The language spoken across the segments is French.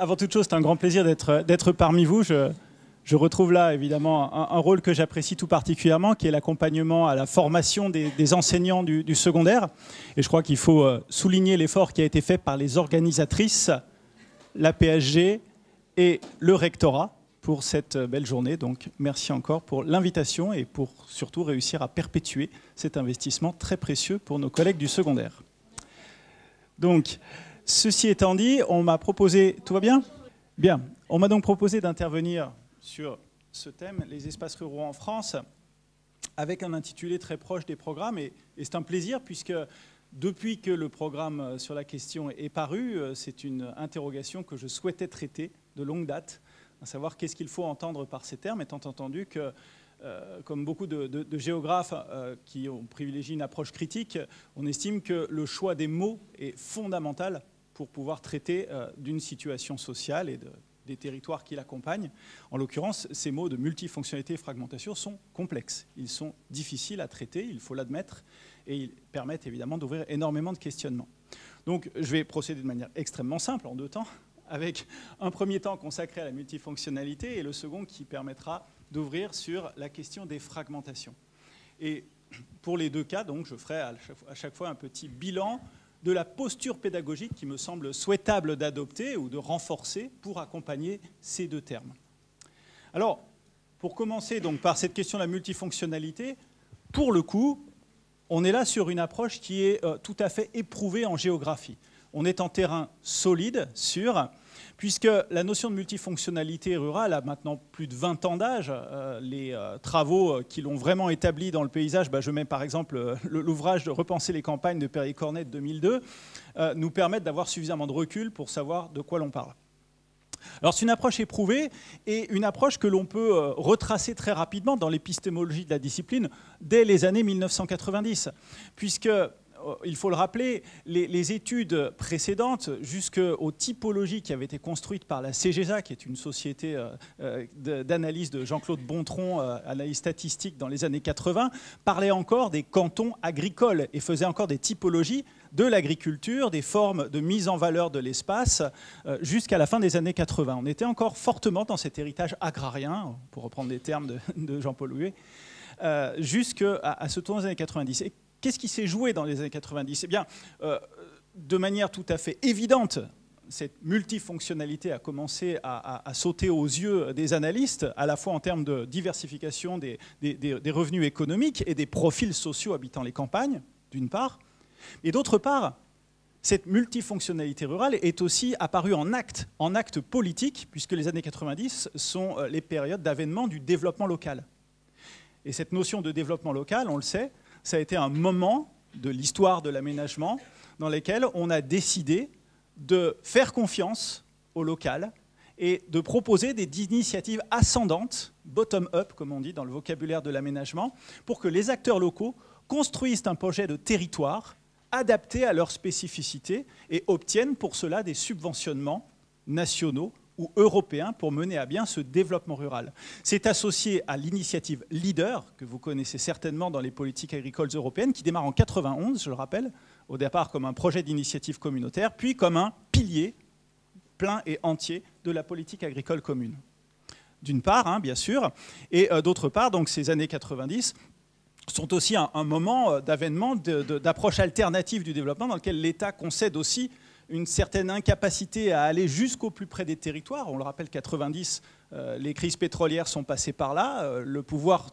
avant toute chose, c'est un grand plaisir d'être parmi vous. Je, retrouve là évidemment un, rôle que j'apprécie tout particulièrement, qui est l'accompagnement à la formation des, enseignants du, du, secondaire. Et je crois qu'il faut euh, souligner l'effort qui a été fait par les organisatrices, la PSG et le rectorat pour cette belle journée. Donc merci encore pour l'invitation et pour surtout réussir à perpétuer cet investissement très précieux pour nos collègues du secondaire. Donc, Ceci étant dit, on m'a proposé... Tout va bien? Bien. On m'a donc proposé d'intervenir sur ce thème, les espaces ruraux en France, avec un intitulé très proche des programmes. Et, c'est un plaisir puisque depuis que le programme sur la question est paru, c'est une interrogation que je souhaitais traiter de longue date, à savoir qu'est-ce qu'il faut entendre par ces termes, étant entendu que euh, comme beaucoup de, géographes euh, qui ont privilégié une approche critique, on estime que le choix des mots est fondamental pour pouvoir traiter euh, d'une situation sociale et des territoires qui l'accompagnent. En l'occurrence, ces mots de multifonctionnalité et fragmentation sont complexes. Ils sont difficiles à traiter, il faut l'admettre, et ils permettent évidemment d'ouvrir énormément de questionnements. Donc je vais procéder de manière extrêmement simple, en deux temps, avec un premier temps consacré à la multifonctionnalité et le second qui permettra d'ouvrir sur la question des fragmentations. Et pour les deux cas, donc, je ferai à chaque fois un petit bilan de la posture pédagogique qui me semble souhaitable d'adopter ou de renforcer pour accompagner ces deux termes. Alors, pour commencer donc par cette question de la multifonctionnalité, pour le coup, on est là sur une approche qui est euh, tout à fait éprouvée en géographie. On est en terrain solide, sûr, puisque la notion de multifonctionnalité rurale a maintenant plus de 20 ans d'âge. Euh, les euh, travaux euh, qui l'ont vraiment établi dans le paysage, bah, je mets par exemple l'ouvrage de Repenser les campagnes de Perry Cornet de 2002, nous permettent d'avoir suffisamment de recul pour savoir de quoi l'on parle. Alors c'est une approche éprouvée et une approche que l'on peut retracer très rapidement dans l'épistémologie de la discipline dès les années 1990, puisque il faut le rappeler, les, études précédentes, jusqu'aux typologies qui avaient été construites par la CGSA, qui est une société euh, euh, d'analyse de Jean-Claude Bontron, analyse statistique dans les années 80, parlaient encore des cantons agricoles et faisaient encore des typologies de l'agriculture, des formes de mise en valeur de l'espace, jusqu'à la fin des années 80. On était encore fortement dans cet héritage agrarien, pour reprendre les termes de, Jean-Paul Huet, jusqu'à à ce tournant des années 90. Qu'est-ce qui s'est joué dans les années 90 Eh bien, euh, de manière tout à fait évidente, cette multifonctionnalité a commencé à, sauter aux yeux des analystes, à la fois en termes de diversification des, revenus économiques et des profils sociaux habitant les campagnes, d'une part, et d'autre part, cette multifonctionnalité rurale est aussi apparue en acte, en acte politique, puisque les années 90 sont euh, les périodes d'avènement du développement local. Et cette notion de développement local, on le sait, ça a été un moment de l'histoire de l'aménagement dans lequel on a décidé de faire confiance au local et de proposer des initiatives ascendantes, bottom-up, comme on dit dans le vocabulaire de l'aménagement, pour que les acteurs locaux construisent un projet de territoire adapté à leurs spécificités et obtiennent pour cela des subventionnements nationaux ou européen pour mener à bien ce développement rural. C'est associé à l'initiative LEADER, que vous connaissez certainement dans les politiques agricoles européennes, qui démarre en 91, je le rappelle, au départ comme un projet d'initiative communautaire, puis comme un pilier plein et entier de la politique agricole commune. D'une part, hein, bien sûr, et euh, d'autre part, donc ces années 90 sont aussi un, moment euh, d'avènement, d'approche alternative du développement dans lequel l'État concède aussi une certaine incapacité à aller jusqu'au plus près des territoires. On le rappelle, 90, euh, les crises pétrolières sont passées par là. Euh, le pouvoir,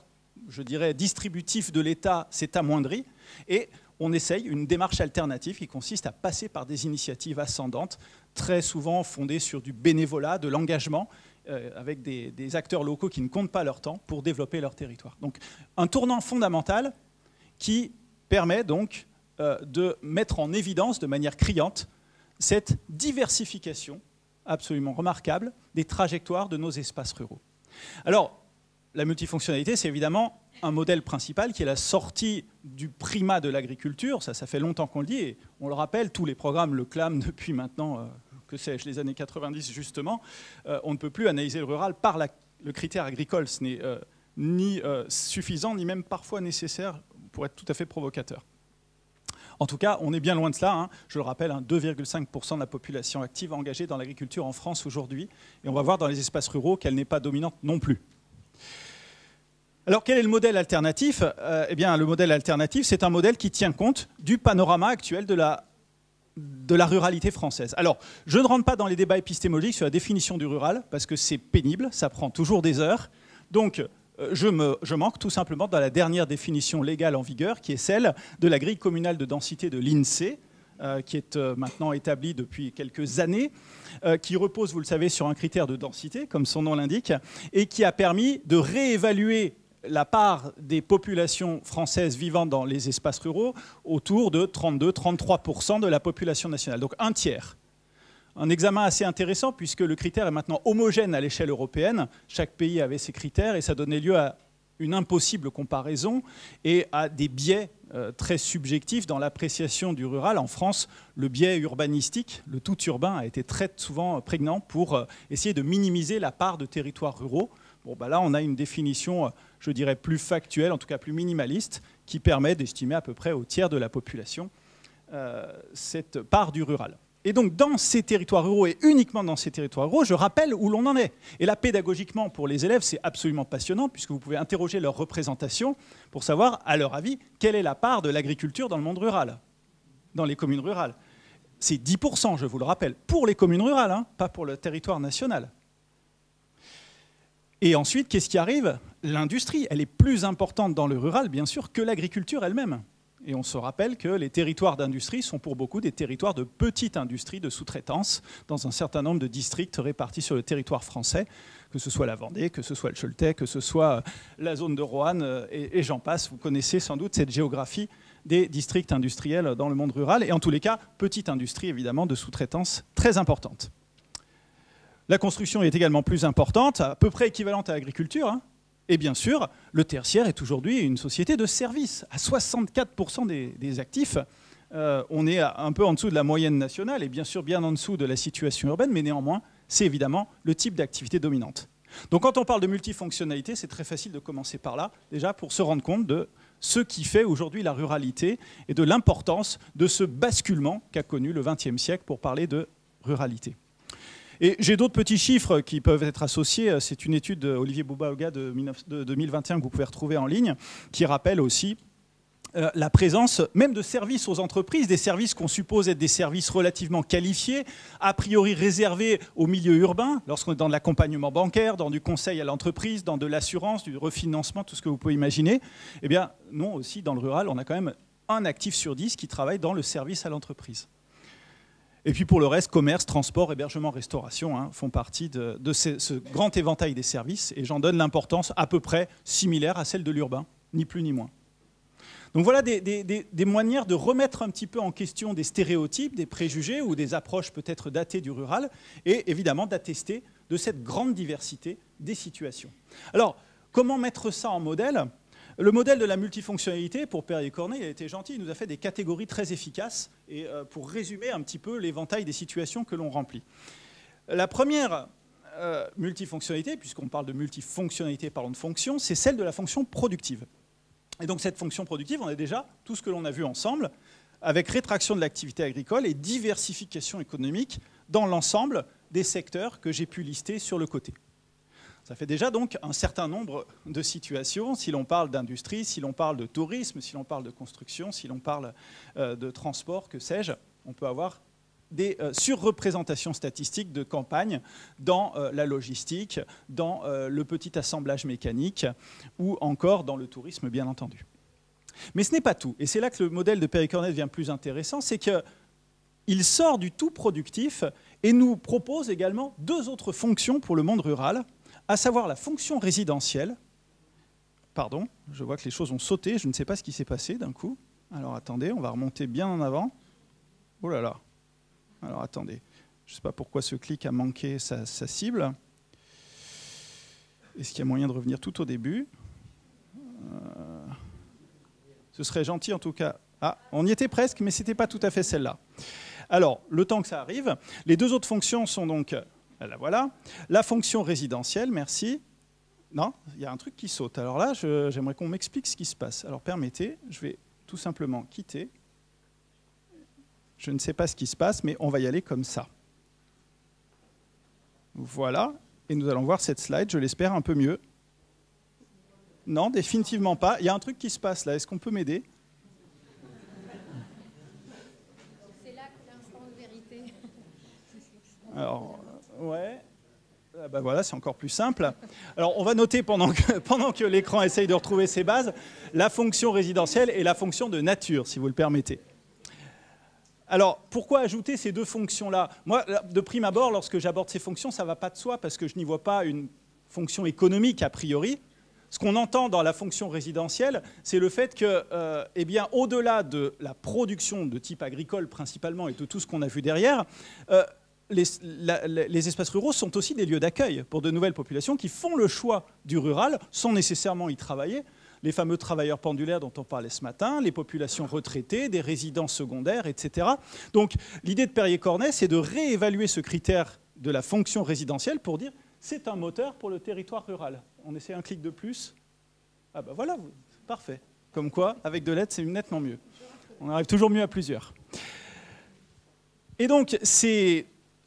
je dirais, distributif de l'État s'est amoindri. Et on essaye une démarche alternative qui consiste à passer par des initiatives ascendantes, très souvent fondées sur du bénévolat, de l'engagement, euh, avec des, des, acteurs locaux qui ne comptent pas leur temps pour développer leur territoire. Donc un tournant fondamental qui permet donc de mettre en évidence de manière criante cette diversification absolument remarquable des trajectoires de nos espaces ruraux. Alors, la multifonctionnalité, c'est évidemment un modèle principal qui est la sortie du primat de l'agriculture. Ça, ça fait longtemps qu'on le dit, et on le rappelle, tous les programmes le clament depuis maintenant, euh, que sais-je, les années 90 justement. Euh, on ne peut plus analyser le rural par le critère agricole. Ce n'est euh, ni suffisant, ni même parfois nécessaire pour être tout à fait provocateur. En tout cas, on est bien loin de cela. Hein. Je le rappelle, 2,5% de la population active engagée dans l'agriculture en France aujourd'hui. Et on va voir dans les espaces ruraux qu'elle n'est pas dominante non plus. Alors quel est le modèle alternatif? Euh, Eh bien le modèle alternatif, c'est un modèle qui tient compte du panorama actuel de la, de la ruralité française. Alors je ne rentre pas dans les débats épistémologiques sur la définition du rural, parce que c'est pénible, ça prend toujours des heures. Donc je, me, je, manque tout simplement dans la dernière définition légale en vigueur, qui est celle de la grille communale de densité de l'INSEE, euh, qui est maintenant établie depuis quelques années, qui repose, vous le savez, sur un critère de densité, comme son nom l'indique, et qui a permis de réévaluer la part des populations françaises vivant dans les espaces ruraux autour de 32-33% de la population nationale, donc un tiers. Un examen assez intéressant puisque le critère est maintenant homogène à l'échelle européenne. Chaque pays avait ses critères et ça donnait lieu à une impossible comparaison et à des biais euh, très subjectifs dans l'appréciation du rural. En France, le biais urbanistique, le tout urbain, a été très souvent prégnant pour euh, essayer de minimiser la part de territoires ruraux. Bon, bah là, on a une définition euh, je dirais, plus factuel, en tout cas plus minimaliste, qui permet d'estimer à peu près au tiers de la population cette part du rural. Et donc dans ces territoires ruraux, et uniquement dans ces territoires ruraux, je rappelle où l'on en est. Et là, pédagogiquement, pour les élèves, c'est absolument passionnant, puisque vous pouvez interroger leur représentation pour savoir, à leur avis, quelle est la part de l'agriculture dans le monde rural, dans les communes rurales. C'est 10%, je vous le rappelle, pour les communes rurales, hein, pas pour le territoire national. Et ensuite, qu'est-ce qui arrive? L'industrie, elle est plus importante dans le rural, bien sûr, que l'agriculture elle-même. Et on se rappelle que les territoires d'industrie sont pour beaucoup des territoires de petite industrie, de sous-traitance, dans un certain nombre de districts répartis sur le territoire français, que ce soit la Vendée, que ce soit le Choletais, que ce soit la zone de Roanne, euh, et, et j'en passe. Vous connaissez sans doute cette géographie des districts industriels dans le monde rural, et en tous les cas, petite industrie évidemment de sous-traitance très importante. La construction est également plus importante, à peu près équivalente à l'agriculture. Hein. Et bien sûr, le tertiaire est aujourd'hui une société de services. À 64% des, actifs, euh, on est un peu en dessous de la moyenne nationale et bien sûr bien en dessous de la situation urbaine, mais néanmoins, c'est évidemment le type d'activité dominante. Donc quand on parle de multifonctionnalité, c'est très facile de commencer par là, déjà pour se rendre compte de ce qui fait aujourd'hui la ruralité et de l'importance de ce basculement qu'a connu le XXe siècle pour parler de ruralité. Et j'ai d'autres petits chiffres qui peuvent être associés. C'est une étude d'Olivier Boubaoga de 2021 que vous pouvez retrouver en ligne, qui rappelle aussi euh, la présence même de services aux entreprises, des services qu'on suppose être des services relativement qualifiés, a priori réservés au milieu urbain, lorsqu'on est dans de l'accompagnement bancaire, dans du conseil à l'entreprise, dans de l'assurance, du refinancement, tout ce que vous pouvez imaginer. Eh bien, non, aussi dans le rural, on a quand même un actif sur dix qui travaille dans le service à l'entreprise. Et puis pour le reste, commerce, transport, hébergement, restauration hein, font partie de, ce, grand éventail des services et j'en donne l'importance à peu près similaire à celle de l'urbain, ni plus ni moins. Donc voilà des, des, manières de remettre un petit peu en question des stéréotypes, des préjugés ou des approches peut-être datées du rural et évidemment d'attester de cette grande diversité des situations. Alors, comment mettre ça en modèle? Le modèle de la multifonctionnalité, pour Perrier Cornet, il a été gentil, il nous a fait des catégories très efficaces et euh, pour résumer un petit peu l'éventail des situations que l'on remplit. La première euh, multifonctionnalité, puisqu'on parle de multifonctionnalité, parlons de fonction, c'est celle de la fonction productive. Et donc cette fonction productive, on a déjà tout ce que l'on a vu ensemble, avec rétraction de l'activité agricole et diversification économique dans l'ensemble des secteurs que j'ai pu lister sur le côté. Ça fait déjà donc un certain nombre de situations, si l'on parle d'industrie, si l'on parle de tourisme, si l'on parle de construction, si l'on parle euh, de transport, que sais-je, on peut avoir des euh, surreprésentations statistiques de campagne dans euh, la logistique, dans le petit assemblage mécanique ou encore dans le tourisme, bien entendu. Mais ce n'est pas tout. Et c'est là que le modèle de Perry-Cornet devient plus intéressant, c'est qu'il sort du tout productif et nous propose également deux autres fonctions pour le monde rural à savoir la fonction résidentielle. Pardon, je vois que les choses ont sauté, je ne sais pas ce qui s'est passé d'un coup. Alors attendez, on va remonter bien en avant. Oh là là. Alors attendez, je ne sais pas pourquoi ce clic a manqué sa, cible. Est-ce qu'il y a moyen de revenir tout au début? Euh, Ce serait gentil en tout cas. Ah, on y était presque, mais ce n'était pas tout à fait celle-là. Alors, le temps que ça arrive, les deux autres fonctions sont donc la voilà. La fonction résidentielle, merci. Non, il y a un truc qui saute. Alors là, j'aimerais qu'on m'explique ce qui se passe. Alors permettez, je vais tout simplement quitter. Je ne sais pas ce qui se passe, mais on va y aller comme ça. Voilà, et nous allons voir cette slide, je l'espère, un peu mieux. Non, définitivement pas. Il y a un truc qui se passe là, est-ce qu'on peut m'aider? C'est là que l'instant de vérité. Alors, ouais. Bah voilà, c'est encore plus simple. Alors, on va noter pendant que, pendant que l'écran essaye de retrouver ses bases, la fonction résidentielle et la fonction de nature, si vous le permettez. Alors, pourquoi ajouter ces deux fonctions-là? Moi, de prime abord, lorsque j'aborde ces fonctions, ça ne va pas de soi parce que je n'y vois pas une fonction économique a priori. Ce qu'on entend dans la fonction résidentielle, c'est le fait que, euh, eh bien, au-delà de la production de type agricole principalement et de tout ce qu'on a vu derrière, euh, les, espaces ruraux sont aussi des lieux d'accueil pour de nouvelles populations qui font le choix du rural sans nécessairement y travailler, les fameux travailleurs pendulaires dont on parlait ce matin, les populations retraitées, des résidents secondaires, etc. Donc l'idée de Perrier-Cornet, c'est de réévaluer ce critère de la fonction résidentielle pour dire c'est un moteur pour le territoire rural. On essaie un clic de plus. Ah ben voilà, parfait. Comme quoi, avec de l'aide, c'est nettement mieux. On arrive toujours mieux à plusieurs. Et donc,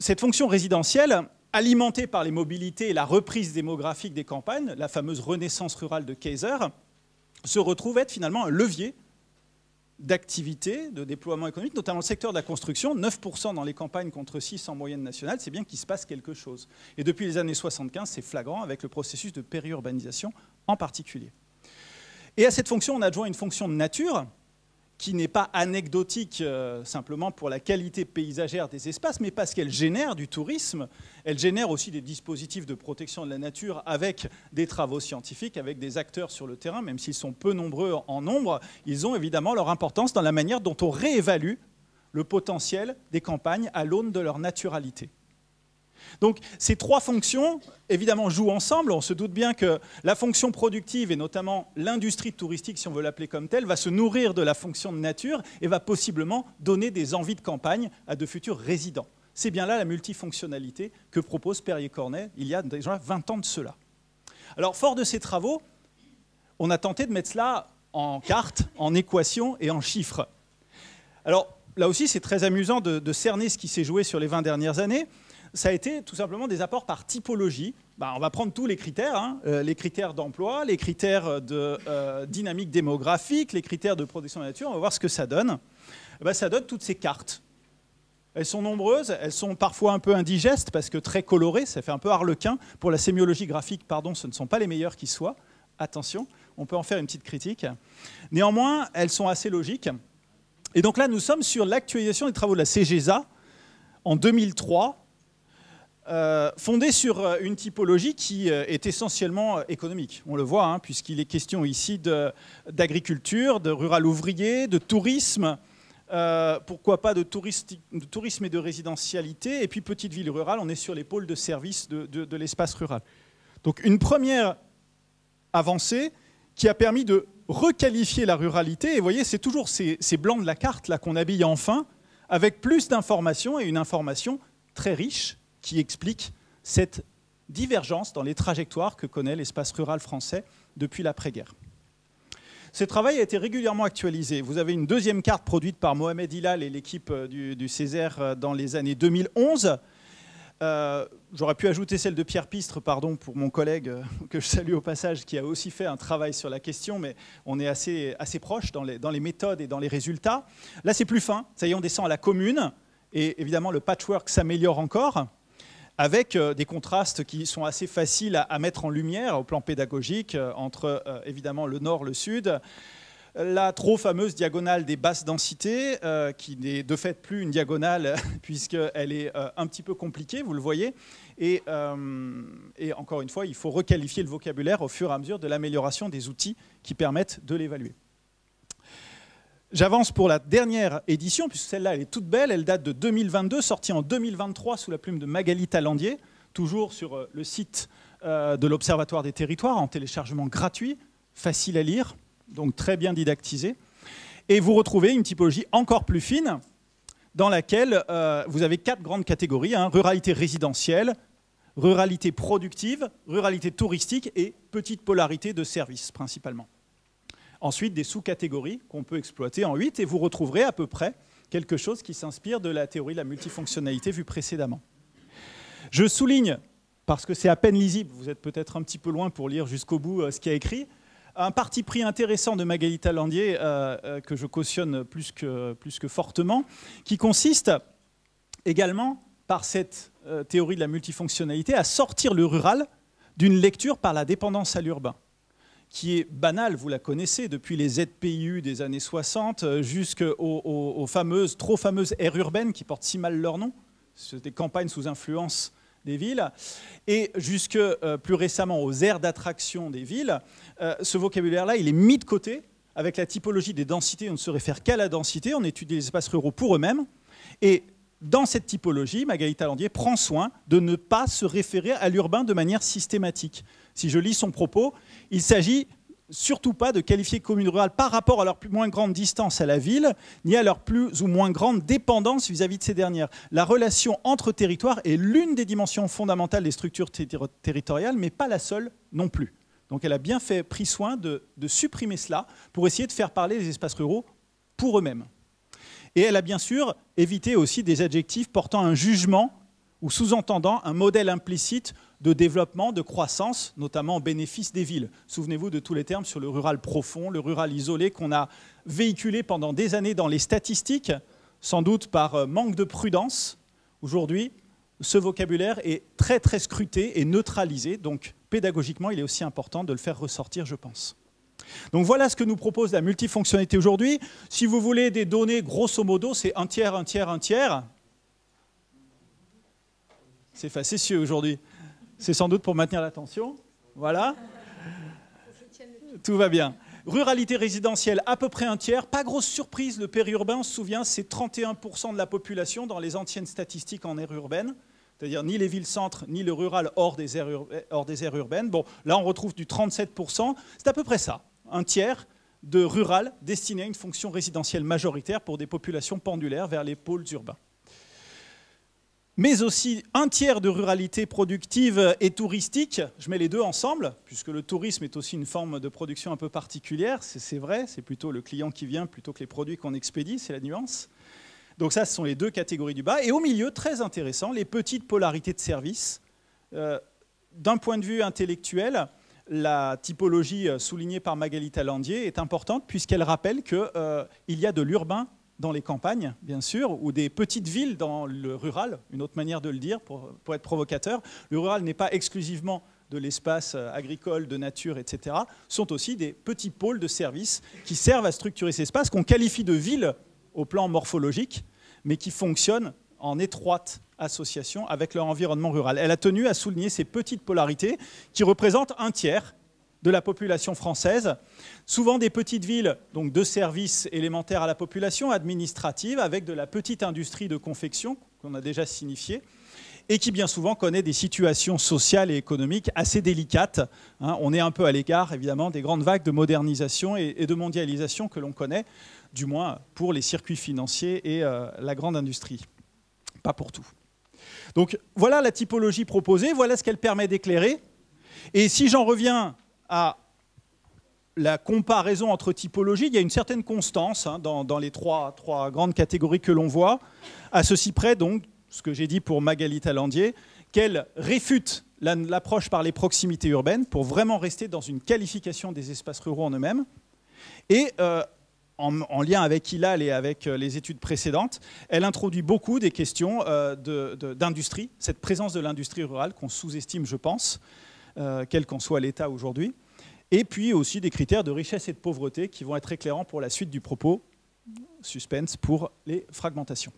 cette fonction résidentielle, alimentée par les mobilités et la reprise démographique des campagnes, la fameuse renaissance rurale de Kaiser, se retrouve être finalement un levier d'activité, de déploiement économique, notamment le secteur de la construction, 9% dans les campagnes contre 6% en moyenne nationale, c'est bien qu'il se passe quelque chose. Et depuis les années 75, c'est flagrant avec le processus de périurbanisation en particulier. Et à cette fonction, on adjoint une fonction de nature, qui n'est pas anecdotique euh, simplement pour la qualité paysagère des espaces, mais parce qu'elle génère du tourisme, elle génère aussi des dispositifs de protection de la nature avec des travaux scientifiques, avec des acteurs sur le terrain, même s'ils sont peu nombreux en nombre, ils ont évidemment leur importance dans la manière dont on réévalue le potentiel des campagnes à l'aune de leur naturalité. Donc ces trois fonctions, évidemment, jouent ensemble. On se doute bien que la fonction productive, et notamment l'industrie touristique, si on veut l'appeler comme telle, va se nourrir de la fonction de nature et va possiblement donner des envies de campagne à de futurs résidents. C'est bien là la multifonctionnalité que propose Perrier-Cornet il y a déjà 20 ans de cela. Alors, fort de ces travaux, on a tenté de mettre cela en carte, en équation et en chiffres. Alors, là aussi, c'est très amusant de, de cerner ce qui s'est joué sur les 20 dernières années ça a été tout simplement des apports par typologie. Bah, on va prendre tous les critères, hein. euh, les critères d'emploi, les critères de euh, dynamique démographique, les critères de protection de la nature, on va voir ce que ça donne. Bah, ça donne toutes ces cartes. Elles sont nombreuses, elles sont parfois un peu indigestes parce que très colorées, ça fait un peu harlequin. Pour la sémiologie graphique, pardon, ce ne sont pas les meilleures qui soient. Attention, on peut en faire une petite critique. Néanmoins, elles sont assez logiques. Et donc là, nous sommes sur l'actualisation des travaux de la CGSA en 2003 euh, fondé sur euh, une typologie qui euh, est essentiellement économique. On le voit, hein, puisqu'il est question ici d'agriculture, de, rural ouvrier, de tourisme, pourquoi pas de, tourisme et de résidentialité, et puis petite ville rurale, on est sur les pôles de service de, l'espace rural. Donc une première avancée qui a permis de requalifier la ruralité, et vous voyez, c'est toujours ces, ces blancs de la carte là qu'on habille enfin, avec plus d'informations et une information très riche qui explique cette divergence dans les trajectoires que connaît l'espace rural français depuis l'après-guerre. Ce travail a été régulièrement actualisé. Vous avez une deuxième carte produite par Mohamed Hilal et l'équipe euh, du, Césaire euh, dans les années 2011. Euh, j'aurais pu ajouter celle de Pierre Pistre, pardon, pour mon collègue que je salue au passage, qui a aussi fait un travail sur la question, mais on est assez, assez proche dans les, dans les méthodes et dans les résultats. Là, c'est plus fin. Ça y est, on descend à la commune, et évidemment, le patchwork s'améliore encore avec euh, des contrastes qui sont assez faciles à, mettre en lumière au plan pédagogique euh, entre euh, évidemment le nord, le sud. La trop fameuse diagonale des basses densités, qui n'est de fait plus une diagonale puisqu'elle est un petit peu compliquée, vous le voyez. Et, et, encore une fois, il faut requalifier le vocabulaire au fur et à mesure de l'amélioration des outils qui permettent de l'évaluer. J'avance pour la dernière édition, puisque celle-là, elle est toute belle, elle date de 2022, sortie en 2023 sous la plume de Magali Talandier, toujours sur euh, le site euh, de l'Observatoire des territoires, en téléchargement gratuit, facile à lire, donc très bien didactisé. Et vous retrouvez une typologie encore plus fine, dans laquelle euh, vous avez quatre grandes catégories, hein, ruralité résidentielle, ruralité productive, ruralité touristique et petite polarité de services principalement. Ensuite, des sous-catégories qu'on peut exploiter en 8 et vous retrouverez à peu près quelque chose qui s'inspire de la théorie de la multifonctionnalité vue précédemment. Je souligne, parce que c'est à peine lisible, vous êtes peut-être un petit peu loin pour lire jusqu'au bout ce qu'il y a écrit, un parti pris intéressant de Magali Talandier, que je cautionne plus que fortement, qui consiste également, par cette théorie de la multifonctionnalité, à sortir le rural d'une lecture par la dépendance à l'urbain qui est banale, vous la connaissez, depuis les ZPIU des années 60 euh, jusqu'aux aux, fameuses, trop fameuses aires urbaines qui portent si mal leur nom, des campagnes sous influence des villes, et jusque euh, plus récemment aux aires d'attraction des villes. Euh, ce vocabulaire-là, il est mis de côté avec la typologie des densités. On ne se réfère qu'à la densité, on étudie les espaces ruraux pour eux-mêmes. Dans cette typologie, Magali Talandier prend soin de ne pas se référer à l'urbain de manière systématique. Si je lis son propos, il s'agit surtout pas de qualifier communes rurales par rapport à leur moins grande distance à la ville, ni à leur plus ou moins grande dépendance vis-à-vis de ces dernières. La relation entre territoires est l'une des dimensions fondamentales des structures territoriales, mais pas la seule non plus. Donc elle a bien fait, pris soin de supprimer cela pour essayer de faire parler les espaces ruraux pour eux-mêmes. Et elle a bien sûr évité aussi des adjectifs portant un jugement ou sous-entendant un modèle implicite de développement, de croissance, notamment au bénéfice des villes. Souvenez-vous de tous les termes sur le rural profond, le rural isolé qu'on a véhiculé pendant des années dans les statistiques, sans doute par euh, manque de prudence. Aujourd'hui, ce vocabulaire est très très scruté et neutralisé, donc pédagogiquement, il est aussi important de le faire ressortir, je pense. Donc voilà ce que nous propose la multifonctionnalité aujourd'hui. Si vous voulez des données, grosso modo, c'est un tiers, un tiers, un tiers. C'est facétieux aujourd'hui. C'est sans doute pour maintenir l'attention. Voilà. Tout va bien. Ruralité résidentielle, à peu près un tiers. Pas grosse surprise, le périurbain, on se souvient, c'est 31% de la population dans les anciennes statistiques en aire urbaine c'est-à-dire ni les villes-centres, ni le rural hors des, aires hors des aires urbaines. Bon, là, on retrouve du 37%. C'est à peu près ça un tiers de rural destiné à une fonction résidentielle majoritaire pour des populations pendulaires vers les pôles urbains. Mais aussi un tiers de ruralité productive et touristique. Je mets les deux ensemble, puisque le tourisme est aussi une forme de production un peu particulière. C'est vrai, c'est plutôt le client qui vient plutôt que les produits qu'on expédie, c'est la nuance. Donc ça, ce sont les deux catégories du bas. Et au milieu, très intéressant, les petites polarités de service. Euh, d'un point de vue intellectuel, la typologie euh, soulignée par Magali Talandier est importante puisqu'elle rappelle qu'il euh, y a de l'urbain dans les campagnes, bien sûr, ou des petites villes dans le rural, une autre manière de le dire pour, être provocateur. Le rural n'est pas exclusivement de l'espace euh, agricole, de nature, etc., sont aussi des petits pôles de services qui servent à structurer ces espaces qu'on qualifie de villes au plan morphologique, mais qui fonctionnent en étroite association avec leur environnement rural. Elle a tenu à souligner ces petites polarités qui représentent un tiers de la population française, souvent des petites villes donc de services élémentaires à la population, administrative, avec de la petite industrie de confection qu'on a déjà signifié, et qui bien souvent connaît des situations sociales et économiques assez délicates. Hein. on est un peu à l'égard, évidemment, des grandes vagues de modernisation et de mondialisation que l'on connaît, du moins pour les circuits financiers et euh, la grande industrie. Pas pour tout. Donc voilà la typologie proposée, voilà ce qu'elle permet d'éclairer. Et si j'en reviens à la comparaison entre typologies, il y a une certaine constance hein, dans, les trois, grandes catégories que l'on voit. À ceci près, donc, ce que j'ai dit pour Magali Talandier, qu'elle réfute l'approche par les proximités urbaines pour vraiment rester dans une qualification des espaces ruraux en eux-mêmes. Euh, en, lien avec Hilal et avec euh, les études précédentes, elle introduit beaucoup des questions euh, d'industrie, cette présence de l'industrie rurale qu'on sous-estime, je pense, euh, quel qu'en soit l'État aujourd'hui, et puis aussi des critères de richesse et de pauvreté qui vont être éclairants pour la suite du propos, suspense pour les fragmentations.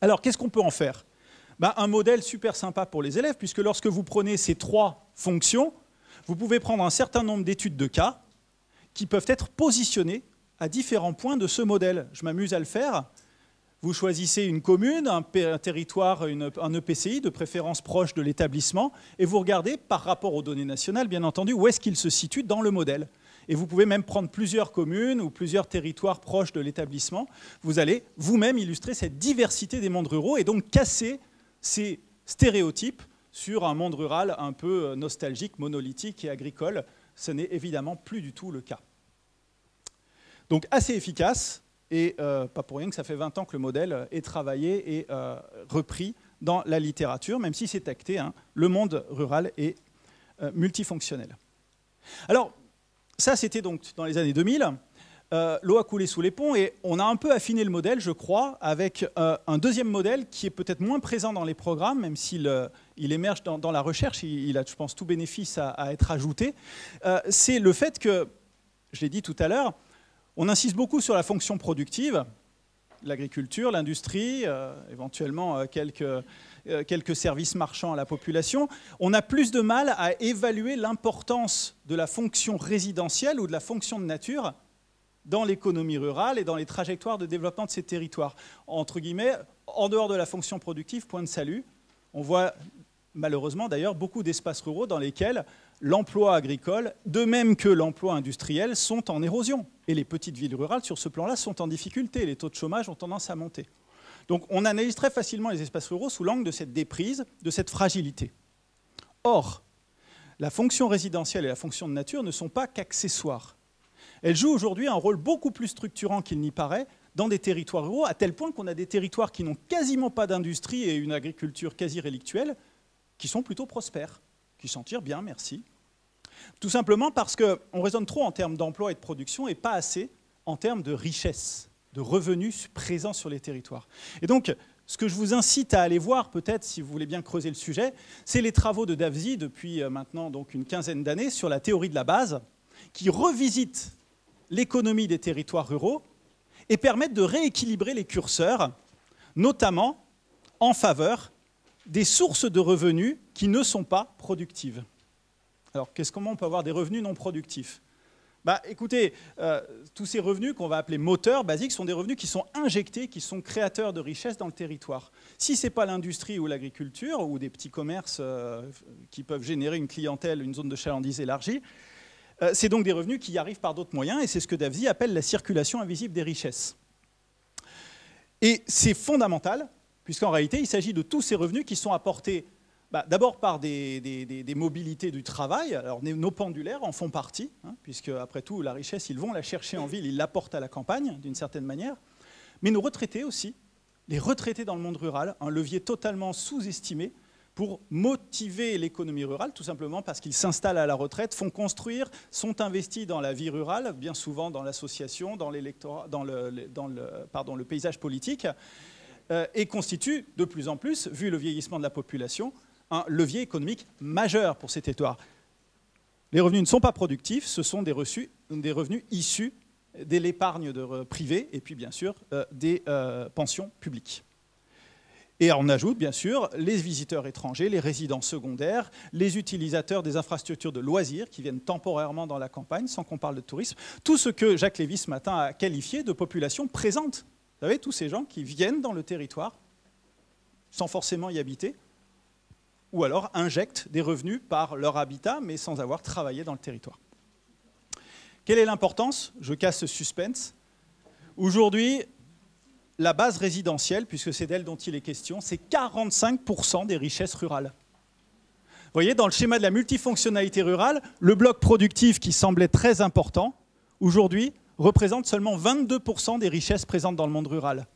Alors, qu'est-ce qu'on peut en faire? Ben, Un modèle super sympa pour les élèves, puisque lorsque vous prenez ces trois fonctions, vous pouvez prendre un certain nombre d'études de cas qui peuvent être positionnées à différents points de ce modèle. Je m'amuse à le faire. Vous choisissez une commune, un, territoire, un EPCI, de préférence proche de l'établissement, et vous regardez par rapport aux données nationales, bien entendu, où est-ce qu'il se situe dans le modèle. Et vous pouvez même prendre plusieurs communes ou plusieurs territoires proches de l'établissement. Vous allez vous-même illustrer cette diversité des mondes ruraux et donc casser ces stéréotypes sur un monde rural un peu nostalgique, monolithique et agricole. Ce n'est évidemment plus du tout le cas. Donc assez efficace, Et pas pour rien que ça fait 20 ans que le modèle est travaillé et repris dans la littérature, même si c'est acté, hein, le monde rural est multifonctionnel. Alors, ça, c'était donc dans les années 2000. Euh, l'eau a coulé sous les ponts et on a un peu affiné le modèle, je crois, avec euh, un deuxième modèle qui est peut-être moins présent dans les programmes, même s'il euh, il émerge dans, la recherche, il, a, je pense, tout bénéfice à, être ajouté. c'est le fait que, je l'ai dit tout à l'heure, on insiste beaucoup sur la fonction productive, l'agriculture, l'industrie, éventuellement quelques, quelques services marchands à la population. On a plus de mal à évaluer l'importance de la fonction résidentielle ou de la fonction de nature dans l'économie rurale et dans les trajectoires de développement de ces territoires. Entre guillemets, en dehors de la fonction productive, point de salut, on voit malheureusement d'ailleurs beaucoup d'espaces ruraux dans lesquels l'emploi agricole, de même que l'emploi industriel, sont en érosion. Et les petites villes rurales, sur ce plan-là, sont en difficulté. Les taux de chômage ont tendance à monter. Donc on analyse très facilement les espaces ruraux sous l'angle de cette déprise, de cette fragilité. Or, la fonction résidentielle et la fonction de nature ne sont pas qu'accessoires elle joue aujourd'hui un rôle beaucoup plus structurant qu'il n'y paraît dans des territoires ruraux, à tel point qu'on a des territoires qui n'ont quasiment pas d'industrie et une agriculture quasi rélictuelle, qui sont plutôt prospères, qui s'en tirent bien, merci. Tout simplement parce qu'on raisonne trop en termes d'emploi et de production et pas assez en termes de richesse, de revenus présents sur les territoires. Et donc, ce que je vous incite à aller voir, peut-être, si vous voulez bien creuser le sujet, c'est les travaux de Davzi depuis euh, maintenant une quinzaine d'années sur la théorie de la base, qui revisite l'économie des territoires ruraux et permettent de rééquilibrer les curseurs, notamment en faveur des sources de revenus qui ne sont pas productives. Alors, comment on peut avoir des revenus non productifs? Bah, Écoutez, euh, tous ces revenus qu'on va appeler moteurs basiques sont des revenus qui sont injectés, qui sont créateurs de richesses dans le territoire. Si ce n'est pas l'industrie ou l'agriculture, ou des petits commerces euh, qui peuvent générer une clientèle, une zone de chalandise élargie, euh, c'est donc des revenus qui arrivent par d'autres moyens, et c'est ce que Davzi appelle la circulation invisible des richesses. Et c'est fondamental, puisqu'en réalité, il s'agit de tous ces revenus qui sont apportés bah, d'abord par des, mobilités du travail. Alors nos pendulaires en font partie, hein, puisque après tout, la richesse, ils vont la chercher en ville, ils l'apportent à la campagne, d'une certaine manière. Mais nos retraités aussi, les retraités dans le monde rural, un levier totalement sous-estimé, pour motiver l'économie rurale, tout simplement parce qu'ils s'installent à la retraite, font construire, sont investis dans la vie rurale, bien souvent dans l'association, dans, dans, le, dans le, pardon, le paysage politique, euh, et constituent de plus en plus, vu le vieillissement de la population, un levier économique majeur pour ces territoires. Les revenus ne sont pas productifs, ce sont des, revenus issus de l'épargne privée et puis bien sûr euh, des euh, pensions publiques. Et on ajoute bien sûr les visiteurs étrangers, les résidents secondaires, les utilisateurs des infrastructures de loisirs qui viennent temporairement dans la campagne, sans qu'on parle de tourisme. Tout ce que Jacques Lévy ce matin a qualifié de population présente. Vous savez, tous ces gens qui viennent dans le territoire sans forcément y habiter, ou alors injectent des revenus par leur habitat, mais sans avoir travaillé dans le territoire. Quelle est l'importance? Je casse ce suspense. Aujourd'hui, la base résidentielle, puisque c'est d'elle dont il est question, c'est 45% des richesses rurales. Vous voyez, dans le schéma de la multifonctionnalité rurale, le bloc productif qui semblait très important, aujourd'hui, représente seulement 22% des richesses présentes dans le monde rural.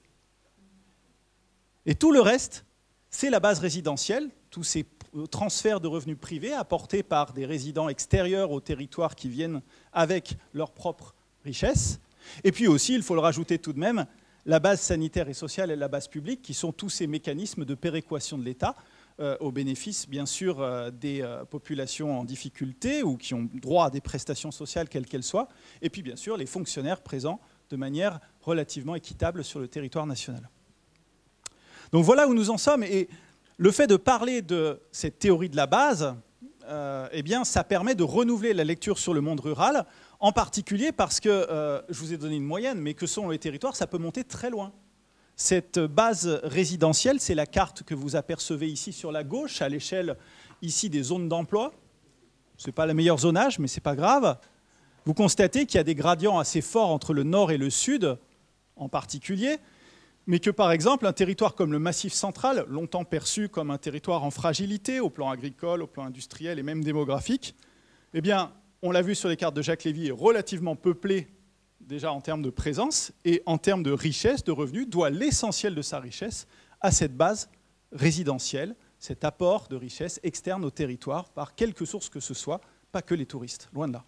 Et tout le reste, c'est la base résidentielle, tous ces transferts de revenus privés apportés par des résidents extérieurs au territoire qui viennent avec leurs propres richesses. Et puis aussi, il faut le rajouter tout de même, la base sanitaire et sociale et la base publique, qui sont tous ces mécanismes de péréquation de l'État, euh, au bénéfice, bien sûr, euh, des euh, populations en difficulté ou qui ont droit à des prestations sociales, quelles qu'elles soient, et puis, bien sûr, les fonctionnaires présents de manière relativement équitable sur le territoire national. Donc voilà où nous en sommes. Et le fait de parler de cette théorie de la base, eh bien, ça permet de renouveler la lecture sur le monde rural en particulier parce que, euh, je vous ai donné une moyenne, mais que sont les territoires, ça peut monter très loin. Cette base résidentielle, c'est la carte que vous apercevez ici sur la gauche, à l'échelle ici des zones d'emploi. Ce n'est pas le meilleur zonage, mais ce n'est pas grave. Vous constatez qu'il y a des gradients assez forts entre le nord et le sud, en particulier, mais que par exemple un territoire comme le Massif central, longtemps perçu comme un territoire en fragilité au plan agricole, au plan industriel et même démographique, eh bien, on l'a vu sur les cartes de Jacques Lévy, est relativement peuplé déjà en termes de présence, et en termes de richesse, de revenus, doit l'essentiel de sa richesse à cette base résidentielle, cet apport de richesse externe au territoire par quelque source que ce soit, pas que les touristes, loin de là.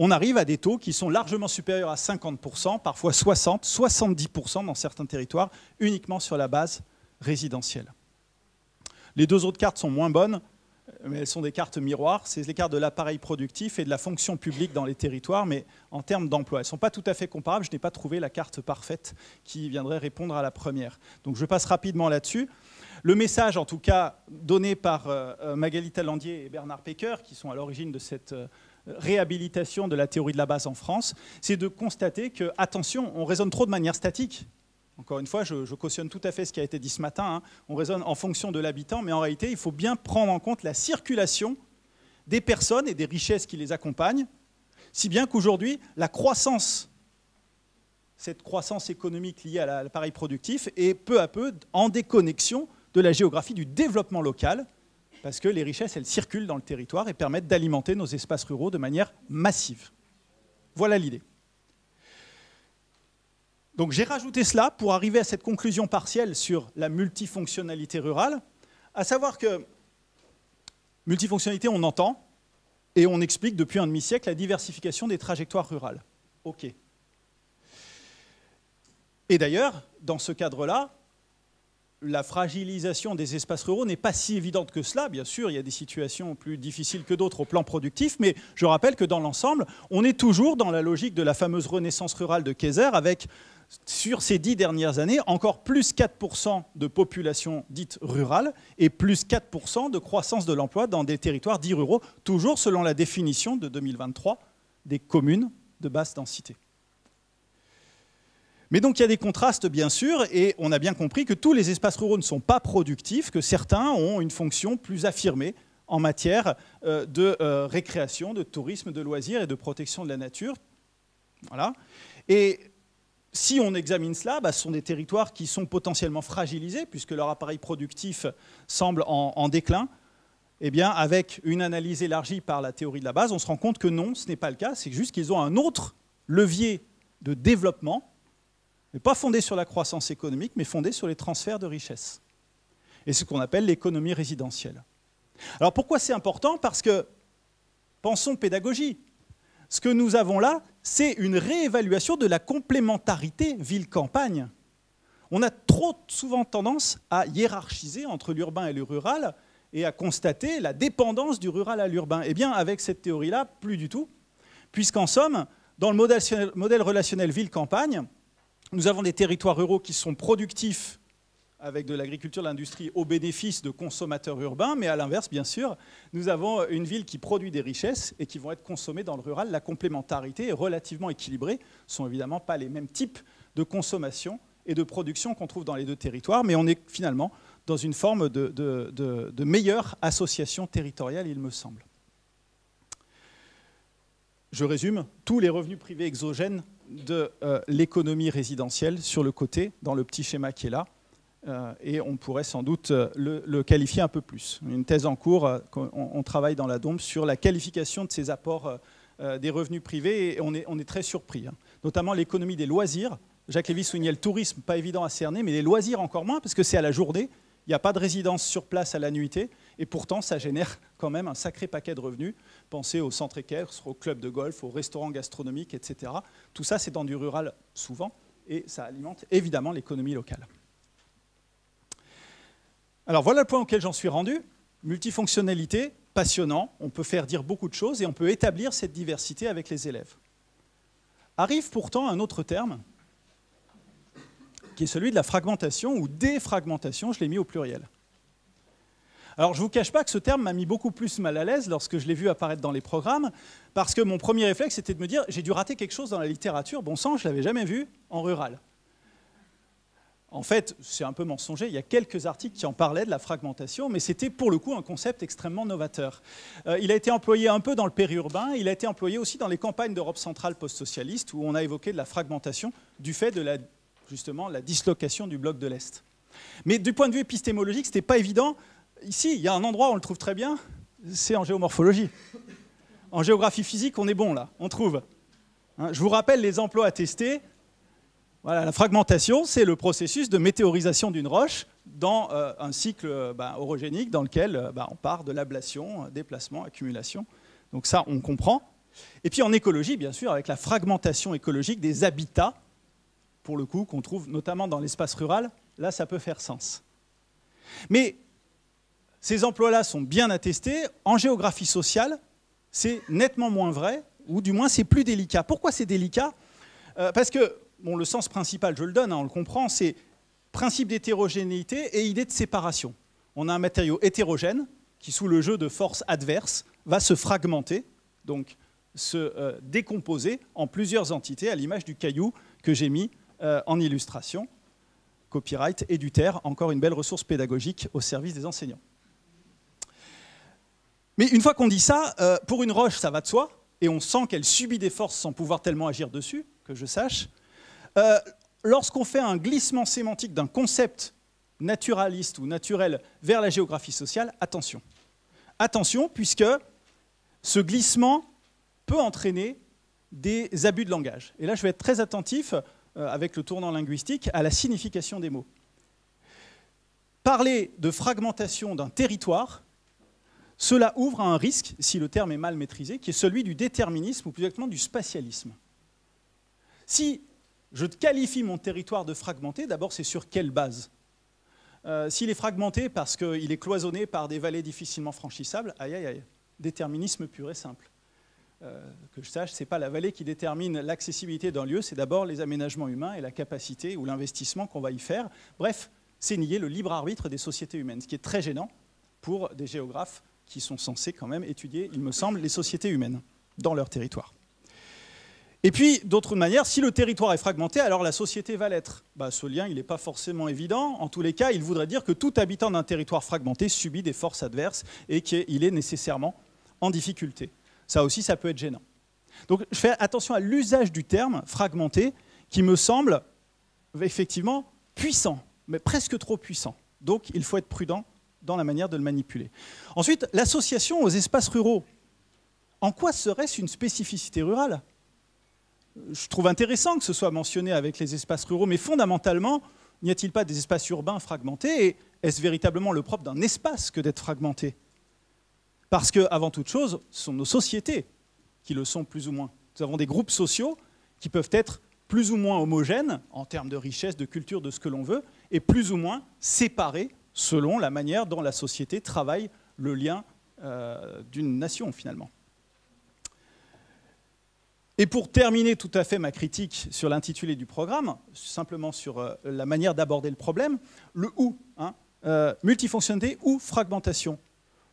On arrive à des taux qui sont largement supérieurs à 50%, parfois 60, 70% dans certains territoires, uniquement sur la base résidentielle. Les deux autres cartes sont moins bonnes, mais elles sont des cartes miroirs. C'est les cartes de l'appareil productif et de la fonction publique dans les territoires, mais en termes d'emploi. Elles ne sont pas tout à fait comparables. Je n'ai pas trouvé la carte parfaite qui viendrait répondre à la première. Donc je passe rapidement là-dessus. Le message, en tout cas, donné par euh, euh, Magali Talandier et Bernard Pecker, qui sont à l'origine de cette euh, réhabilitation de la théorie de la base en France, c'est de constater que, attention, on raisonne trop de manière statique. Encore une fois, je, cautionne tout à fait ce qui a été dit ce matin. Hein. On raisonne en fonction de l'habitant, mais en réalité, il faut bien prendre en compte la circulation des personnes et des richesses qui les accompagnent, si bien qu'aujourd'hui, la croissance, cette croissance économique liée à l'appareil productif, est peu à peu en déconnexion de la géographie du développement local, parce que les richesses, elles circulent dans le territoire et permettent d'alimenter nos espaces ruraux de manière massive. Voilà l'idée. Donc j'ai rajouté cela pour arriver à cette conclusion partielle sur la multifonctionnalité rurale, à savoir que multifonctionnalité, on entend et on explique depuis un demi-siècle la diversification des trajectoires rurales. OK. Et d'ailleurs, dans ce cadre-là, la fragilisation des espaces ruraux n'est pas si évidente que cela. Bien sûr, il y a des situations plus difficiles que d'autres au plan productif, mais je rappelle que dans l'ensemble, on est toujours dans la logique de la fameuse renaissance rurale de Kayser, avec sur ces dix dernières années, encore plus 4% de population dite rurale et plus 4% de croissance de l'emploi dans des territoires dits ruraux, toujours selon la définition de 2023 des communes de basse densité. Mais donc il y a des contrastes bien sûr, et on a bien compris que tous les espaces ruraux ne sont pas productifs, que certains ont une fonction plus affirmée en matière euh, de euh, récréation, de tourisme, de loisirs et de protection de la nature. Voilà. Et si on examine cela, bah, ce sont des territoires qui sont potentiellement fragilisés, puisque leur appareil productif semble en, déclin. Eh bien, avec une analyse élargie par la théorie de la base, on se rend compte que non, ce n'est pas le cas. C'est juste qu'ils ont un autre levier de développement, mais pas fondé sur la croissance économique, mais fondé sur les transferts de richesses. Et ce qu'on appelle l'économie résidentielle. Alors pourquoi c'est important? Parce que, pensons pédagogie, ce que nous avons là, c'est une réévaluation de la complémentarité ville-campagne. On a trop souvent tendance à hiérarchiser entre l'urbain et le rural et à constater la dépendance du rural à l'urbain. Eh bien, avec cette théorie-là, plus du tout, puisqu'en somme, dans le modèle relationnel ville-campagne, nous avons des territoires ruraux qui sont productifs avec de l'agriculture, de l'industrie au bénéfice de consommateurs urbains, mais à l'inverse, bien sûr, nous avons une ville qui produit des richesses et qui vont être consommées dans le rural. La complémentarité est relativement équilibrée. Ce ne sont évidemment pas les mêmes types de consommation et de production qu'on trouve dans les deux territoires, mais on est finalement dans une forme de, meilleure association territoriale, il me semble. Je résume, tous les revenus privés exogènes de euh, l'économie résidentielle sur le côté, dans le petit schéma qui est là, euh, et on pourrait sans doute euh, le, qualifier un peu plus. Une thèse en cours, on, travaille dans la DOMP sur la qualification de ces apports des revenus privés et on est, très surpris. Hein. Notamment l'économie des loisirs. Jacques Lévy soulignait le tourisme, pas évident à cerner, mais les loisirs encore moins, parce que c'est à la journée, il n'y a pas de résidence sur place à la nuitée, et pourtant ça génère quand même un sacré paquet de revenus. Pensez au centre équestre, au club de golf, aux restaurants gastronomiques, etc. Tout ça, c'est dans du rural souvent, et ça alimente évidemment l'économie locale. Alors voilà le point auquel j'en suis rendu. Multifonctionnalité, passionnant, on peut faire dire beaucoup de choses et on peut établir cette diversité avec les élèves. Arrive pourtant un autre terme, qui est celui de la fragmentation ou défragmentation, je l'ai mis au pluriel. Alors je ne vous cache pas que ce terme m'a mis beaucoup plus mal à l'aise lorsque je l'ai vu apparaître dans les programmes, parce que mon premier réflexe était de me dire, j'ai dû rater quelque chose dans la littérature, bon sang, je ne l'avais jamais vu en rural. En fait, c'est un peu mensonger, il y a quelques articles qui en parlaient de la fragmentation, mais c'était pour le coup un concept extrêmement novateur. Euh, il a été employé un peu dans le périurbain, il a été employé aussi dans les campagnes d'Europe centrale post-socialiste, où on a évoqué de la fragmentation du fait de la, justement la dislocation du bloc de l'Est. Mais du point de vue épistémologique, ce n'était pas évident. Ici, il y a un endroit où on le trouve très bien, c'est en géomorphologie. En géographie physique, on est bon là, on trouve Hein, je vous rappelle les emplois attestés. Voilà, la fragmentation, c'est le processus de météorisation d'une roche dans euh, un cycle bah, orogénique dans lequel bah, on part de l'ablation, déplacement, accumulation. Donc ça, on comprend. Et puis en écologie, bien sûr, avec la fragmentation écologique des habitats, pour le coup, qu'on trouve notamment dans l'espace rural, là, ça peut faire sens. Mais ces emplois-là sont bien attestés. En géographie sociale, c'est nettement moins vrai, ou du moins c'est plus délicat. Pourquoi c'est délicat? Euh, Parce que bon, le sens principal, je le donne, hein, on le comprend, c'est principe d'hétérogénéité et idée de séparation. On a un matériau hétérogène qui, sous le jeu de forces adverses, va se fragmenter, donc se euh, décomposer en plusieurs entités, à l'image du caillou que j'ai mis euh, en illustration. Copyright et du encore une belle ressource pédagogique au service des enseignants. Mais une fois qu'on dit ça, euh, pour une roche, ça va de soi, et on sent qu'elle subit des forces sans pouvoir tellement agir dessus, que je sache. Lorsqu'on fait un glissement sémantique d'un concept naturaliste ou naturel vers la géographie sociale, attention. Attention, puisque ce glissement peut entraîner des abus de langage. Et là, je vais être très attentif, euh, avec le tournant linguistique, à la signification des mots. Parler de fragmentation d'un territoire, cela ouvre à un risque, si le terme est mal maîtrisé, qui est celui du déterminisme, ou plus exactement du spatialisme. Si je qualifie mon territoire de fragmenté, d'abord c'est sur quelle base? Euh, S'il est fragmenté parce qu'il est cloisonné par des vallées difficilement franchissables, aïe aïe aïe, déterminisme pur et simple. Euh, que je sache, ce n'est pas la vallée qui détermine l'accessibilité d'un lieu, c'est d'abord les aménagements humains et la capacité ou l'investissement qu'on va y faire. Bref, c'est nier le libre arbitre des sociétés humaines, ce qui est très gênant pour des géographes qui sont censés quand même étudier, il me semble, les sociétés humaines dans leur territoire. Et puis, d'autre manière, si le territoire est fragmenté, alors la société va l'être. Bah, ce lien, il n'est pas forcément évident. En tous les cas, il voudrait dire que tout habitant d'un territoire fragmenté subit des forces adverses et qu'il est nécessairement en difficulté. Ça aussi, ça peut être gênant. Donc, je fais attention à l'usage du terme fragmenté, qui me semble effectivement puissant, mais presque trop puissant. Donc, il faut être prudent dans la manière de le manipuler. Ensuite, l'association aux espaces ruraux. En quoi serait-ce une spécificité rurale? Je trouve intéressant que ce soit mentionné avec les espaces ruraux, mais fondamentalement, n'y a-t-il pas des espaces urbains fragmentés? Et est-ce véritablement le propre d'un espace que d'être fragmenté? Parce que, avant toute chose, ce sont nos sociétés qui le sont plus ou moins. Nous avons des groupes sociaux qui peuvent être plus ou moins homogènes en termes de richesse, de culture, de ce que l'on veut, et plus ou moins séparés selon la manière dont la société travaille le lien euh, d'une nation finalement. Et pour terminer tout à fait ma critique sur l'intitulé du programme, simplement sur euh, la manière d'aborder le problème, le ou, hein, euh, multifonctionnalité ou fragmentation.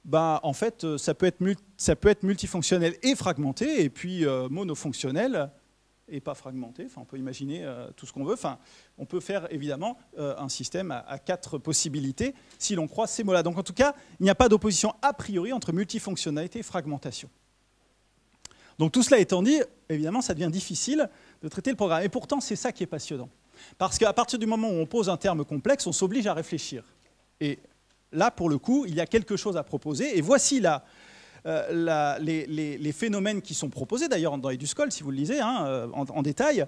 Bah, en fait, euh, ça peut, être ça peut être multifonctionnel et fragmenté, et puis monofonctionnel et pas fragmenté. Enfin, on peut imaginer tout ce qu'on veut. Enfin, on peut faire évidemment un système à, à, quatre possibilités si l'on croit ces mots-là. Donc, en tout cas, il n'y a pas d'opposition a priori entre multifonctionnalité et fragmentation. Donc tout cela étant dit, évidemment, ça devient difficile de traiter le programme. Et pourtant, c'est ça qui est passionnant. Parce qu'à partir du moment où on pose un terme complexe, on s'oblige à réfléchir. Et là, pour le coup, il y a quelque chose à proposer. Et voici euh, les, phénomènes qui sont proposés, d'ailleurs dans Eduscol, si vous le lisez hein, euh, en, détail.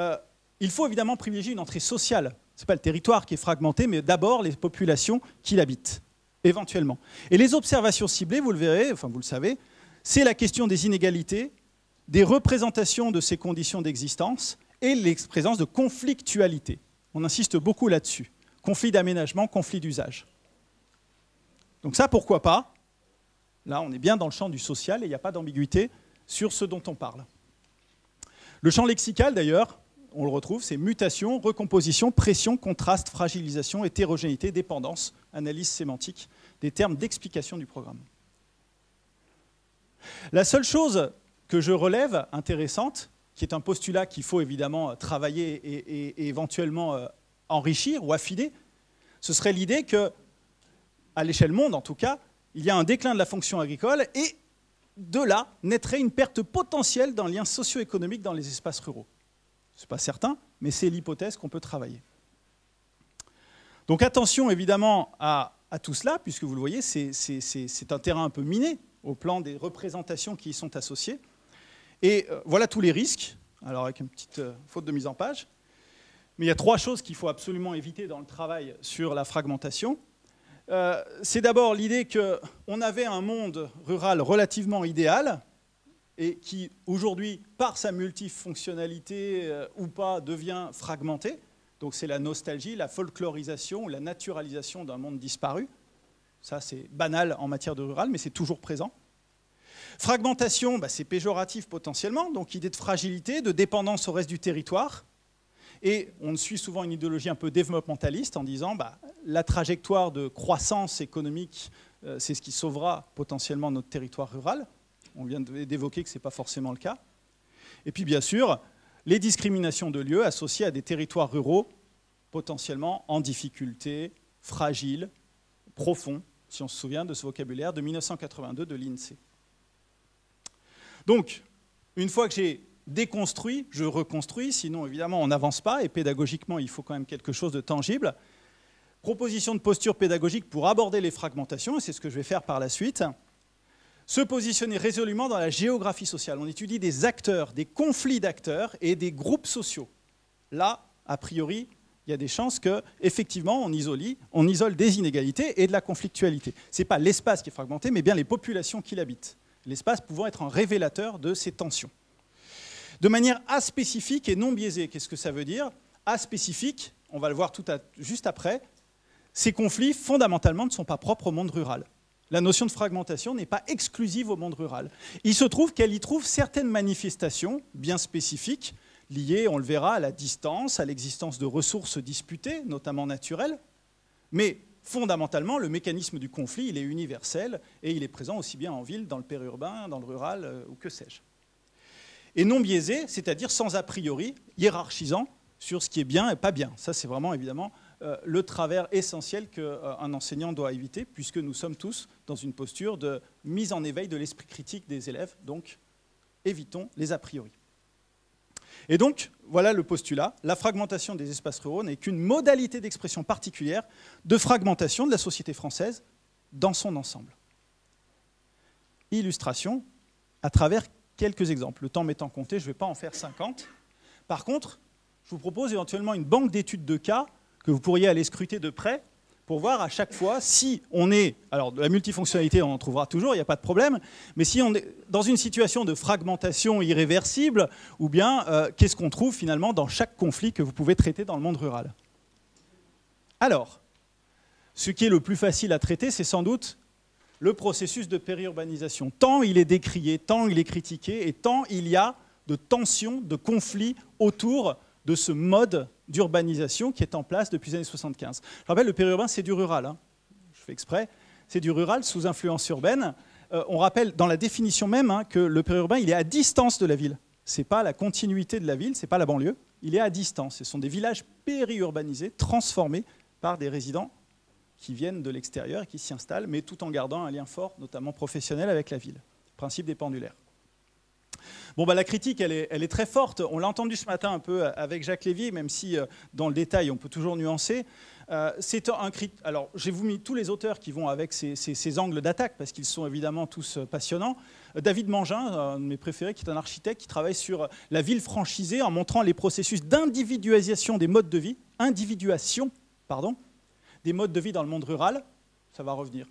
Euh, il faut évidemment privilégier une entrée sociale. Ce n'est pas le territoire qui est fragmenté, mais d'abord les populations qui l'habitent, éventuellement. Et les observations ciblées, vous le verrez, enfin vous le savez, c'est la question des inégalités, des représentations de ces conditions d'existence et l'exprésence de conflictualité. On insiste beaucoup là-dessus. Conflit d'aménagement, conflit d'usage. Donc ça, pourquoi pas Là, on est bien dans le champ du social et il n'y a pas d'ambiguïté sur ce dont on parle. Le champ lexical, d'ailleurs, on le retrouve, c'est mutation, recomposition, pression, contraste, fragilisation, hétérogénéité, dépendance, analyse sémantique, des termes d'explication du programme. La seule chose que je relève intéressante, qui est un postulat qu'il faut évidemment travailler et, éventuellement euh, enrichir ou affiner, ce serait l'idée que, à l'échelle monde en tout cas, il y a un déclin de la fonction agricole et de là naîtrait une perte potentielle d'un lien socio-économique dans les espaces ruraux. Ce n'est pas certain, mais c'est l'hypothèse qu'on peut travailler. Donc attention évidemment à, tout cela, puisque vous le voyez, c'est un terrain un peu miné au plan des représentations qui y sont associées. Et euh, voilà tous les risques. alors avec une petite euh, faute de mise en page. Mais il y a trois choses qu'il faut absolument éviter dans le travail sur la fragmentation. Euh, c'est d'abord l'idée qu'on avait un monde rural relativement idéal et qui aujourd'hui, par sa multifonctionnalité euh, ou pas, devient fragmenté. Donc c'est la nostalgie, la folklorisation, la naturalisation d'un monde disparu. Ça, c'est banal en matière de rural, mais c'est toujours présent. Fragmentation, bah, c'est péjoratif potentiellement, donc idée de fragilité, de dépendance au reste du territoire. Et on suit souvent une idéologie un peu développementaliste en disant bah, la trajectoire de croissance économique, euh, c'est ce qui sauvera potentiellement notre territoire rural. On vient d'évoquer que ce n'est pas forcément le cas. Et puis bien sûr, les discriminations de lieux associées à des territoires ruraux potentiellement en difficulté, fragiles, profonds, si on se souvient de ce vocabulaire de 1982 de l'INSEE. Donc, une fois que j'ai déconstruit, je reconstruis, sinon évidemment on n'avance pas, et pédagogiquement il faut quand même quelque chose de tangible. Proposition de posture pédagogique pour aborder les fragmentations, et c'est ce que je vais faire par la suite. Se positionner résolument dans la géographie sociale. On étudie des acteurs, des conflits d'acteurs et des groupes sociaux. Là, a priori, il y a des chances qu'effectivement on isole, on isole des inégalités et de la conflictualité. Ce n'est pas l'espace qui est fragmenté, mais bien les populations qui l'habitent l'espace pouvant être un révélateur de ces tensions. De manière aspécifique et non biaisée, qu'est-ce que ça veut dire? Aspécifique, on va le voir tout juste après, ces conflits fondamentalement ne sont pas propres au monde rural. La notion de fragmentation n'est pas exclusive au monde rural. Il se trouve qu'elle y trouve certaines manifestations bien spécifiques, liées, on le verra, à la distance, à l'existence de ressources disputées, notamment naturelles, mais fondamentalement, le mécanisme du conflit, il est universel et il est présent aussi bien en ville, dans le périurbain, dans le rural euh, ou que sais-je. Et non biaisé, c'est-à-dire sans a priori, hiérarchisant sur ce qui est bien et pas bien. Ça, c'est vraiment évidemment euh, le travers essentiel qu'un euh, enseignant doit éviter, puisque nous sommes tous dans une posture de mise en éveil de l'esprit critique des élèves. Donc, évitons les a priori. Et donc, voilà le postulat. La fragmentation des espaces ruraux n'est qu'une modalité d'expression particulière de fragmentation de la société française dans son ensemble. Illustration à travers quelques exemples. Le temps m'étant compté, je ne vais pas en faire 50. Par contre, je vous propose éventuellement une banque d'études de cas que vous pourriez aller scruter de près pour voir à chaque fois si on est, alors de la multifonctionnalité on en trouvera toujours, il n'y a pas de problème, mais si on est dans une situation de fragmentation irréversible, ou bien euh, qu'est-ce qu'on trouve finalement dans chaque conflit que vous pouvez traiter dans le monde rural? Alors, ce qui est le plus facile à traiter, c'est sans doute le processus de périurbanisation. Tant il est décrié, tant il est critiqué, et tant il y a de tensions, de conflits autour de ce mode d'urbanisation qui est en place depuis les années 75. Je rappelle, le périurbain, c'est du rural. Hein. Je fais exprès. C'est du rural sous influence urbaine. Euh, on rappelle dans la définition même hein, que le périurbain, il est à distance de la ville. Ce n'est pas la continuité de la ville, ce n'est pas la banlieue. Il est à distance. Ce sont des villages périurbanisés, transformés par des résidents qui viennent de l'extérieur et qui s'y installent, mais tout en gardant un lien fort, notamment professionnel, avec la ville. Principe des pendulaires. Bon, bah, la critique, elle est, très forte. On l'a entendu ce matin un peu avec Jacques Lévy, même si euh, dans le détail, on peut toujours nuancer. Euh, c'est un Alors, j'ai vous mis tous les auteurs qui vont avec ces, angles d'attaque, parce qu'ils sont évidemment tous euh, passionnants. David Mangin, un de mes préférés, qui est un architecte qui travaille sur la ville franchisée en montrant les processus d'individualisation des modes de vie, individuation, pardon, des modes de vie dans le monde rural. Ça va revenir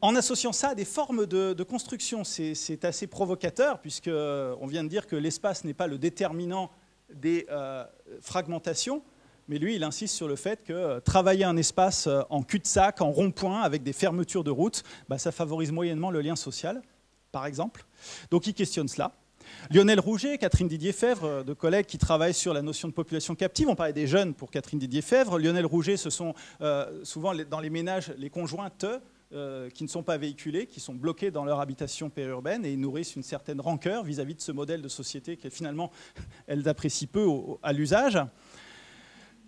en associant ça à des formes de, construction. C'est assez provocateur, puisqu'on euh, vient de dire que l'espace n'est pas le déterminant des euh, fragmentations, mais lui, il insiste sur le fait que euh, travailler un espace en cul-de-sac, en rond-point, avec des fermetures de route, bah, ça favorise moyennement le lien social, par exemple. Donc il questionne cela. Lionel Rouget, Catherine Didier-Fèvre, de collègues qui travaillent sur la notion de population captive. On parlait des jeunes pour Catherine Didier-Fèvre. Lionel Rouget, ce sont souvent dans les ménages les conjointes euh, qui ne sont pas véhiculés, qui sont bloqués dans leur habitation périurbaine et nourrissent une certaine rancœur vis-à-vis de ce modèle de société qui finalement, elles apprécient peu à l'usage.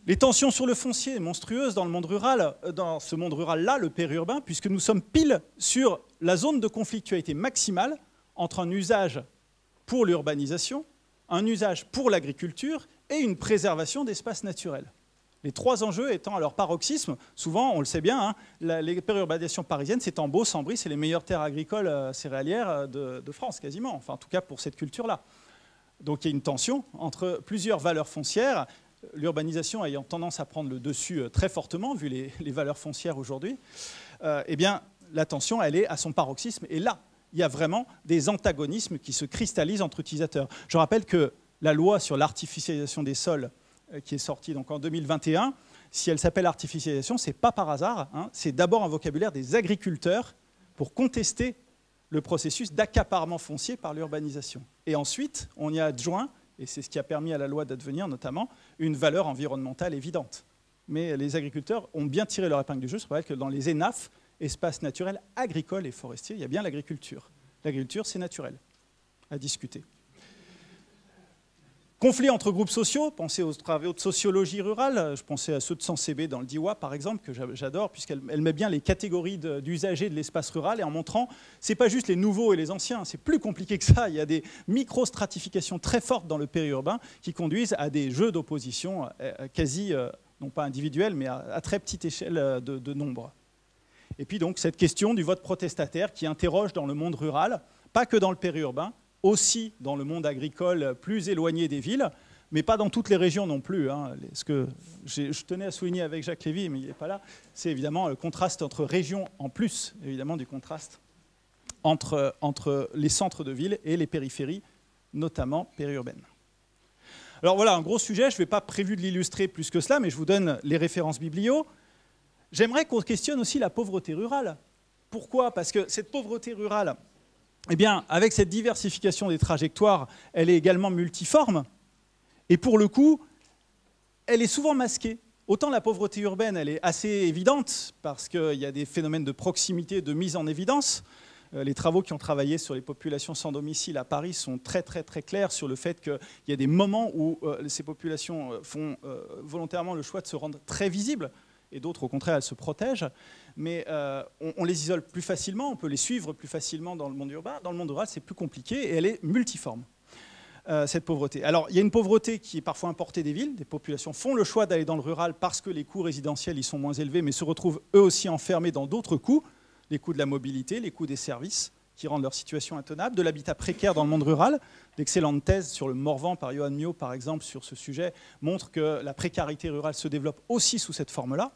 Les tensions sur le foncier monstrueuses dans le monde rural, euh, dans ce monde rural-là, le périurbain, puisque nous sommes pile sur la zone de conflictualité maximale entre un usage pour l'urbanisation, un usage pour l'agriculture et une préservation d'espaces naturels. Les trois enjeux étant à leur paroxysme, souvent, on le sait bien, hein, les périurbanisations c'est en Beauce, en Brie, c'est les meilleures terres agricoles euh, céréalières euh, de, France, quasiment, enfin en tout cas pour cette culture-là. Donc il y a une tension entre plusieurs valeurs foncières, l'urbanisation ayant tendance à prendre le dessus euh, très fortement, vu les, valeurs foncières aujourd'hui, eh bien, la tension, elle est à son paroxysme. Et là, il y a vraiment des antagonismes qui se cristallisent entre utilisateurs. Je rappelle que la loi sur l'artificialisation des sols, euh, qui est sortie donc en 2021, si elle s'appelle artificialisation, ce n'est pas par hasard. Hein. c'est d'abord un vocabulaire des agriculteurs pour contester le processus d'accaparement foncier par l'urbanisation. Et ensuite, on y a adjoint et c'est ce qui a permis à la loi d'advenir notamment, une valeur environnementale évidente. Mais les agriculteurs ont bien tiré leur épingle du jeu. Je rappelle que dans les ENAF, espaces naturels agricoles et forestiers, il y a bien l'agriculture. L'agriculture, c'est naturel, à discuter. Conflits entre groupes sociaux, pensez aux travaux de sociologie rurale, je pensais à ceux de Sansébé dans le Diwa par exemple, que j'adore, puisqu'elle met bien les catégories d'usagers de, l'espace rural et en montrant, c'est pas juste les nouveaux et les anciens, c'est plus compliqué que ça, il y a des micro-stratifications très fortes dans le périurbain qui conduisent à des jeux d'opposition euh, euh, quasi, euh, non pas individuels, mais à, très petite échelle de nombre. Et puis donc cette question du vote protestataire qui interroge dans le monde rural, pas que dans le périurbain, aussi dans le monde agricole plus éloigné des villes, mais pas dans toutes les régions non plus. Hein. Ce que je tenais à souligner avec Jacques Lévy, mais il n'est pas là, c'est évidemment le contraste entre régions, en plus évidemment du contraste entre, les centres de ville et les périphéries, notamment périurbaines. Alors voilà, un gros sujet, je ne vais pas prévu de l'illustrer plus que cela, mais je vous donne les références biblio. J'aimerais qu'on questionne aussi la pauvreté rurale. Pourquoi? Parce que cette pauvreté rurale, eh bien, avec cette diversification des trajectoires, elle est également multiforme. Et pour le coup, elle est souvent masquée. Autant la pauvreté urbaine, elle est assez évidente, parce qu'il y a des phénomènes de proximité, de mise en évidence. Euh, les travaux qui ont travaillé sur les populations sans domicile à Paris sont très très très clairs sur le fait qu'il y a des moments où euh, ces populations euh, font volontairement le choix de se rendre très visibles et d'autres, au contraire, elles se protègent. Mais euh, on, les isole plus facilement, on peut les suivre plus facilement dans le monde urbain. Dans le monde rural, c'est plus compliqué et elle est multiforme, euh, cette pauvreté. Alors, il y a une pauvreté qui est parfois importée des villes. Des populations font le choix d'aller dans le rural parce que les coûts résidentiels y sont moins élevés, mais se retrouvent eux aussi enfermés dans d'autres coûts, les coûts de la mobilité, les coûts des services qui rendent leur situation intenable, de l'habitat précaire dans le monde rural. D'excellentes thèses sur le Morvan par Johan Mio, par exemple, sur ce sujet, montrent que la précarité rurale se développe aussi sous cette forme-là.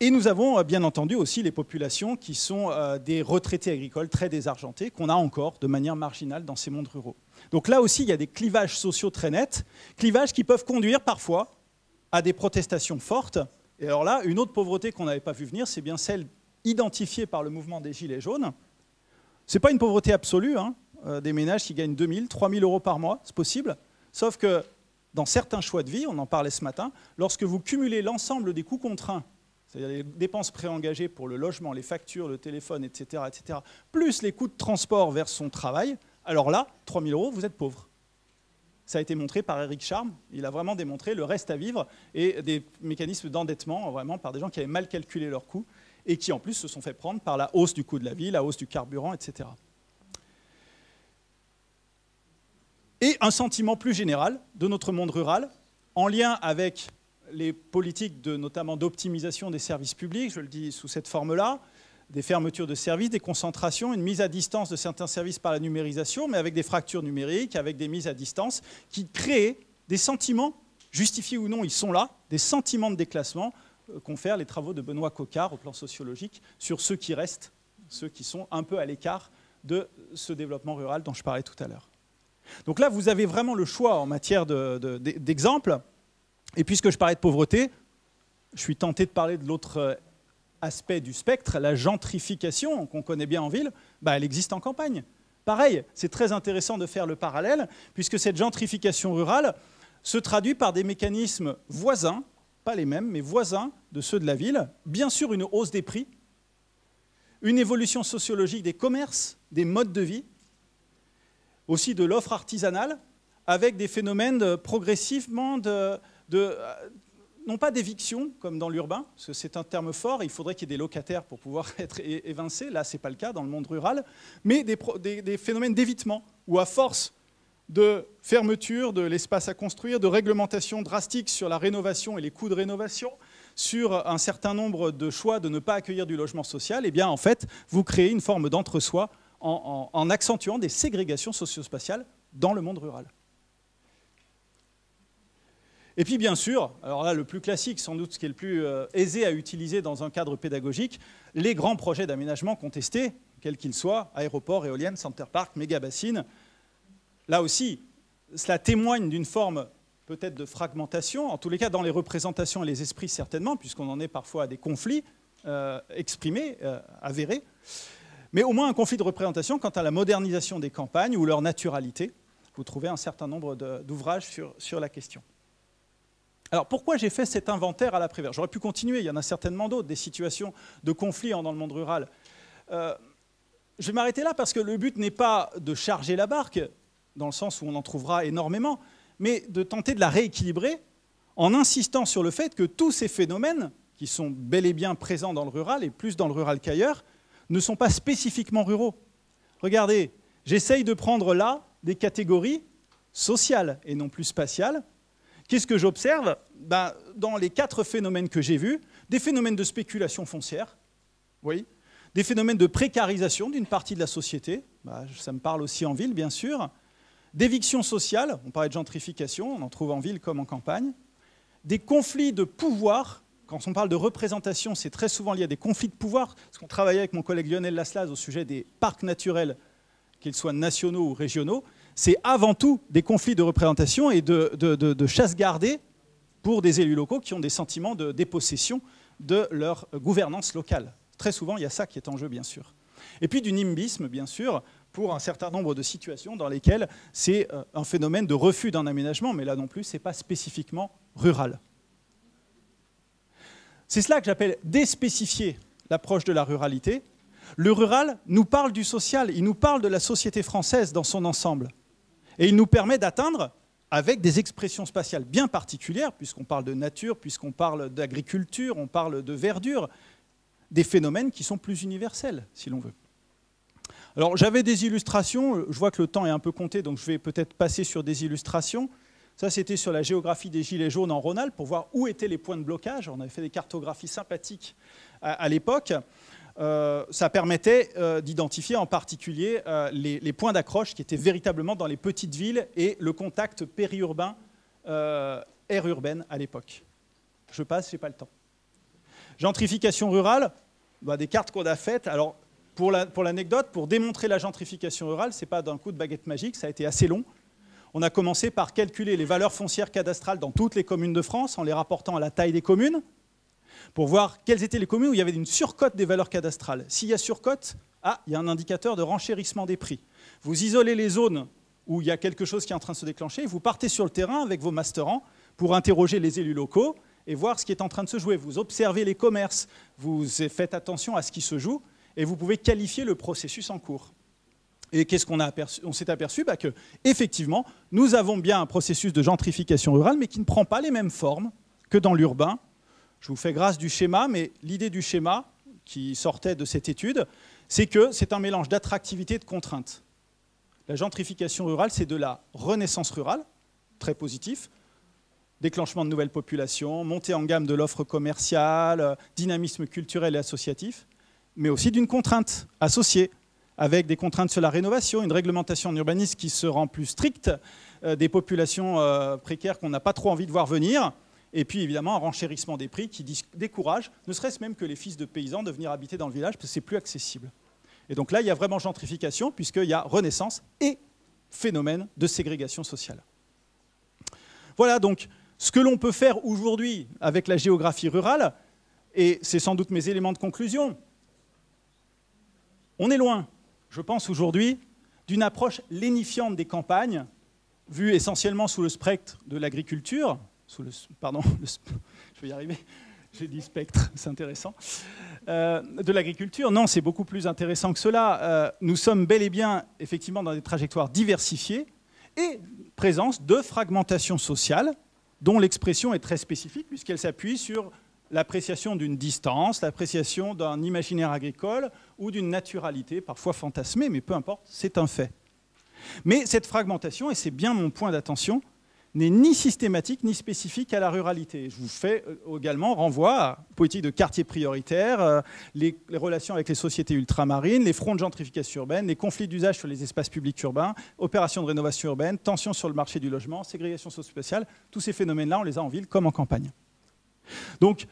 Et nous avons euh, bien entendu aussi les populations qui sont euh, des retraités agricoles très désargentés, qu'on a encore de manière marginale dans ces mondes ruraux. Donc là aussi, il y a des clivages sociaux très nets, clivages qui peuvent conduire parfois à des protestations fortes. Et alors là, une autre pauvreté qu'on n'avait pas vu venir, c'est bien celle identifiée par le mouvement des Gilets jaunes. Ce n'est pas une pauvreté absolue, hein. euh, des ménages qui gagnent 2000, 3000 euros par mois, c'est possible. Sauf que dans certains choix de vie, on en parlait ce matin, lorsque vous cumulez l'ensemble des coûts contraints, c'est-à-dire les dépenses préengagées pour le logement, les factures, le téléphone, etc., etc., plus les coûts de transport vers son travail, alors là, 3000 euros, vous êtes pauvre. Ça a été montré par Eric Charme. Il a vraiment démontré le reste à vivre et des mécanismes d'endettement, vraiment par des gens qui avaient mal calculé leurs coûts et qui en plus se sont fait prendre par la hausse du coût de la vie, la hausse du carburant, etc. Et un sentiment plus général de notre monde rural, en lien avec les politiques notamment d'optimisation des services publics, je le dis sous cette forme-là, des fermetures de services, des concentrations, une mise à distance de certains services par la numérisation, mais avec des fractures numériques, avec des mises à distance, qui créent des sentiments, justifiés ou non, ils sont là, des sentiments de déclassement confèrent les travaux de Benoît Coquart au plan sociologique sur ceux qui restent, ceux qui sont un peu à l'écart de ce développement rural dont je parlais tout à l'heure. Donc là, vous avez vraiment le choix en matière d'exemples. Et puisque je parlais de pauvreté, je suis tenté de parler de l'autre euh, aspect du spectre, la gentrification qu'on connaît bien en ville, bah, elle existe en campagne. Pareil, c'est très intéressant de faire le parallèle, puisque cette gentrification rurale se traduit par des mécanismes voisins pas les mêmes, mais voisins de ceux de la ville. Bien sûr, une hausse des prix, une évolution sociologique des commerces, des modes de vie, aussi de l'offre artisanale, avec des phénomènes progressivement de, euh, non pas d'éviction comme dans l'urbain, parce que c'est un terme fort, il faudrait qu'il y ait des locataires pour pouvoir être évincés, là ce n'est pas le cas dans le monde rural, mais des, des phénomènes d'évitement, où à force de fermeture de l'espace à construire, de réglementation drastique sur la rénovation et les coûts de rénovation, sur un certain nombre de choix de ne pas accueillir du logement social, eh bien en fait, vous créez une forme d'entre-soi en, accentuant des ségrégations socio-spatiales dans le monde rural. Et puis bien sûr, alors là le plus classique, sans doute ce qui est le plus euh, aisé à utiliser dans un cadre pédagogique, les grands projets d'aménagement contestés, quels qu'ils soient, aéroports, éoliennes, center park, méga bassines. Là aussi, cela témoigne d'une forme peut-être de fragmentation, en tous les cas dans les représentations et les esprits certainement, puisqu'on en est parfois à des conflits euh, exprimés, euh, avérés, mais au moins un conflit de représentation quant à la modernisation des campagnes ou leur naturalité. Vous trouvez un certain nombre d'ouvrages sur, la question. Alors pourquoi j'ai fait cet inventaire à la Prévert? J'aurais pu continuer, il y en a certainement d'autres, des situations de conflit dans le monde rural. Euh, je vais m'arrêter là parce que le but n'est pas de charger la barque, dans le sens où on en trouvera énormément, mais de tenter de la rééquilibrer en insistant sur le fait que tous ces phénomènes, qui sont bel et bien présents dans le rural, et plus dans le rural qu'ailleurs, ne sont pas spécifiquement ruraux. Regardez, j'essaye de prendre là des catégories sociales et non plus spatiales. Qu'est-ce que j'observe? Ben, Dans les quatre phénomènes que j'ai vus, des phénomènes de spéculation foncière, oui, des phénomènes de précarisation d'une partie de la société, ben, ça me parle aussi en ville bien sûr, d'éviction sociale, on parlait de gentrification, on en trouve en ville comme en campagne, des conflits de pouvoir, quand on parle de représentation, c'est très souvent lié à des conflits de pouvoir, parce qu'on travaillait avec mon collègue Lionel Laslas au sujet des parcs naturels, qu'ils soient nationaux ou régionaux, c'est avant tout des conflits de représentation et de, chasse gardée pour des élus locaux qui ont des sentiments de dépossession de leur gouvernance locale. Très souvent, il y a ça qui est en jeu, bien sûr. Et puis du nimbisme, bien sûr, pour un certain nombre de situations dans lesquelles c'est euh, un phénomène de refus d'un aménagement, mais là non plus, ce n'est pas spécifiquement rural. C'est cela que j'appelle déspécifier l'approche de la ruralité. Le rural nous parle du social, il nous parle de la société française dans son ensemble. Et il nous permet d'atteindre, avec des expressions spatiales bien particulières, puisqu'on parle de nature, puisqu'on parle d'agriculture, on parle de verdure, des phénomènes qui sont plus universels, si l'on veut. Alors j'avais des illustrations, je vois que le temps est un peu compté, donc je vais peut-être passer sur des illustrations. Ça, c'était sur la géographie des Gilets jaunes en Rhône-Alpes pour voir où étaient les points de blocage. On avait fait des cartographies sympathiques à, l'époque. Euh, ça permettait euh, d'identifier en particulier euh, les, points d'accroche qui étaient véritablement dans les petites villes et le contact périurbain, air urbaine à l'époque. Je passe, je n'ai pas le temps. Gentrification rurale, bah, des cartes qu'on a faites. Alors, pour l'anecdote, pour démontrer la gentrification rurale, ce n'est pas d'un coup de baguette magique, ça a été assez long. On a commencé par calculer les valeurs foncières cadastrales dans toutes les communes de France en les rapportant à la taille des communes pour voir quelles étaient les communes où il y avait une surcote des valeurs cadastrales. S'il y a surcote, ah, il y a un indicateur de renchérissement des prix. Vous isolez les zones où il y a quelque chose qui est en train de se déclencher, vous partez sur le terrain avec vos masterants pour interroger les élus locaux et voir ce qui est en train de se jouer. Vous observez les commerces, vous faites attention à ce qui se joue, et vous pouvez qualifier le processus en cours. Et qu'est-ce qu'on On s'est aperçu bah, que, effectivement, nous avons bien un processus de gentrification rurale, mais qui ne prend pas les mêmes formes que dans l'urbain. Je vous fais grâce du schéma, mais l'idée du schéma qui sortait de cette étude, c'est que c'est un mélange d'attractivité et de contrainte. La gentrification rurale, c'est de la renaissance rurale, très positif, déclenchement de nouvelles populations, montée en gamme de l'offre commerciale, dynamisme culturel et associatif mais aussi d'une contrainte associée, avec des contraintes sur la rénovation, une réglementation en urbanisme qui se rend plus stricte, euh, des populations euh, précaires qu'on n'a pas trop envie de voir venir, et puis évidemment un renchérissement des prix qui décourage, ne serait-ce même que les fils de paysans de venir habiter dans le village parce que c'est plus accessible. Et donc là, il y a vraiment gentrification puisqu'il y a renaissance et phénomène de ségrégation sociale. Voilà donc ce que l'on peut faire aujourd'hui avec la géographie rurale, et c'est sans doute mes éléments de conclusion. On est loin, je pense aujourd'hui, d'une approche lénifiante des campagnes, vue essentiellement sous le spectre de l'agriculture, sous le, pardon, je vais y arriver, j'ai dit spectre, c'est intéressant, euh, de l'agriculture. Non, c'est beaucoup plus intéressant que cela. Euh, nous sommes bel et bien effectivement dans des trajectoires diversifiées et présence de fragmentation sociale, dont l'expression est très spécifique puisqu'elle s'appuie sur l'appréciation d'une distance, l'appréciation d'un imaginaire agricole ou d'une naturalité, parfois fantasmée, mais peu importe, c'est un fait. Mais cette fragmentation, et c'est bien mon point d'attention, n'est ni systématique ni spécifique à la ruralité. Je vous fais euh, également renvoi à politique de quartier prioritaire, euh, les, relations avec les sociétés ultramarines, les fronts de gentrification urbaine, les conflits d'usage sur les espaces publics urbains, opérations de rénovation urbaine, tensions sur le marché du logement, ségrégation socio-spatiale. Tous ces phénomènes-là, on les a en ville comme en campagne. Donc,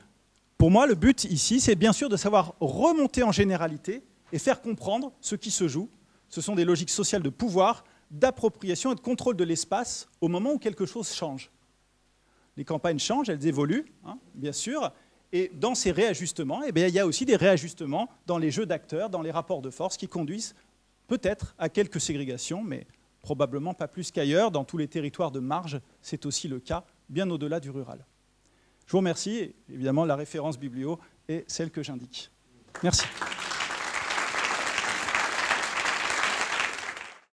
pour moi, le but ici, c'est bien sûr de savoir remonter en généralité et faire comprendre ce qui se joue. Ce sont des logiques sociales de pouvoir d'appropriation et de contrôle de l'espace au moment où quelque chose change. Les campagnes changent, elles évoluent, hein, bien sûr, et dans ces réajustements, eh il y a aussi des réajustements dans les jeux d'acteurs, dans les rapports de force qui conduisent peut-être à quelques ségrégations, mais probablement pas plus qu'ailleurs. Dans tous les territoires de marge, c'est aussi le cas, bien au-delà du rural. Je vous remercie. évidemment, la référence biblio est celle que j'indique. Merci.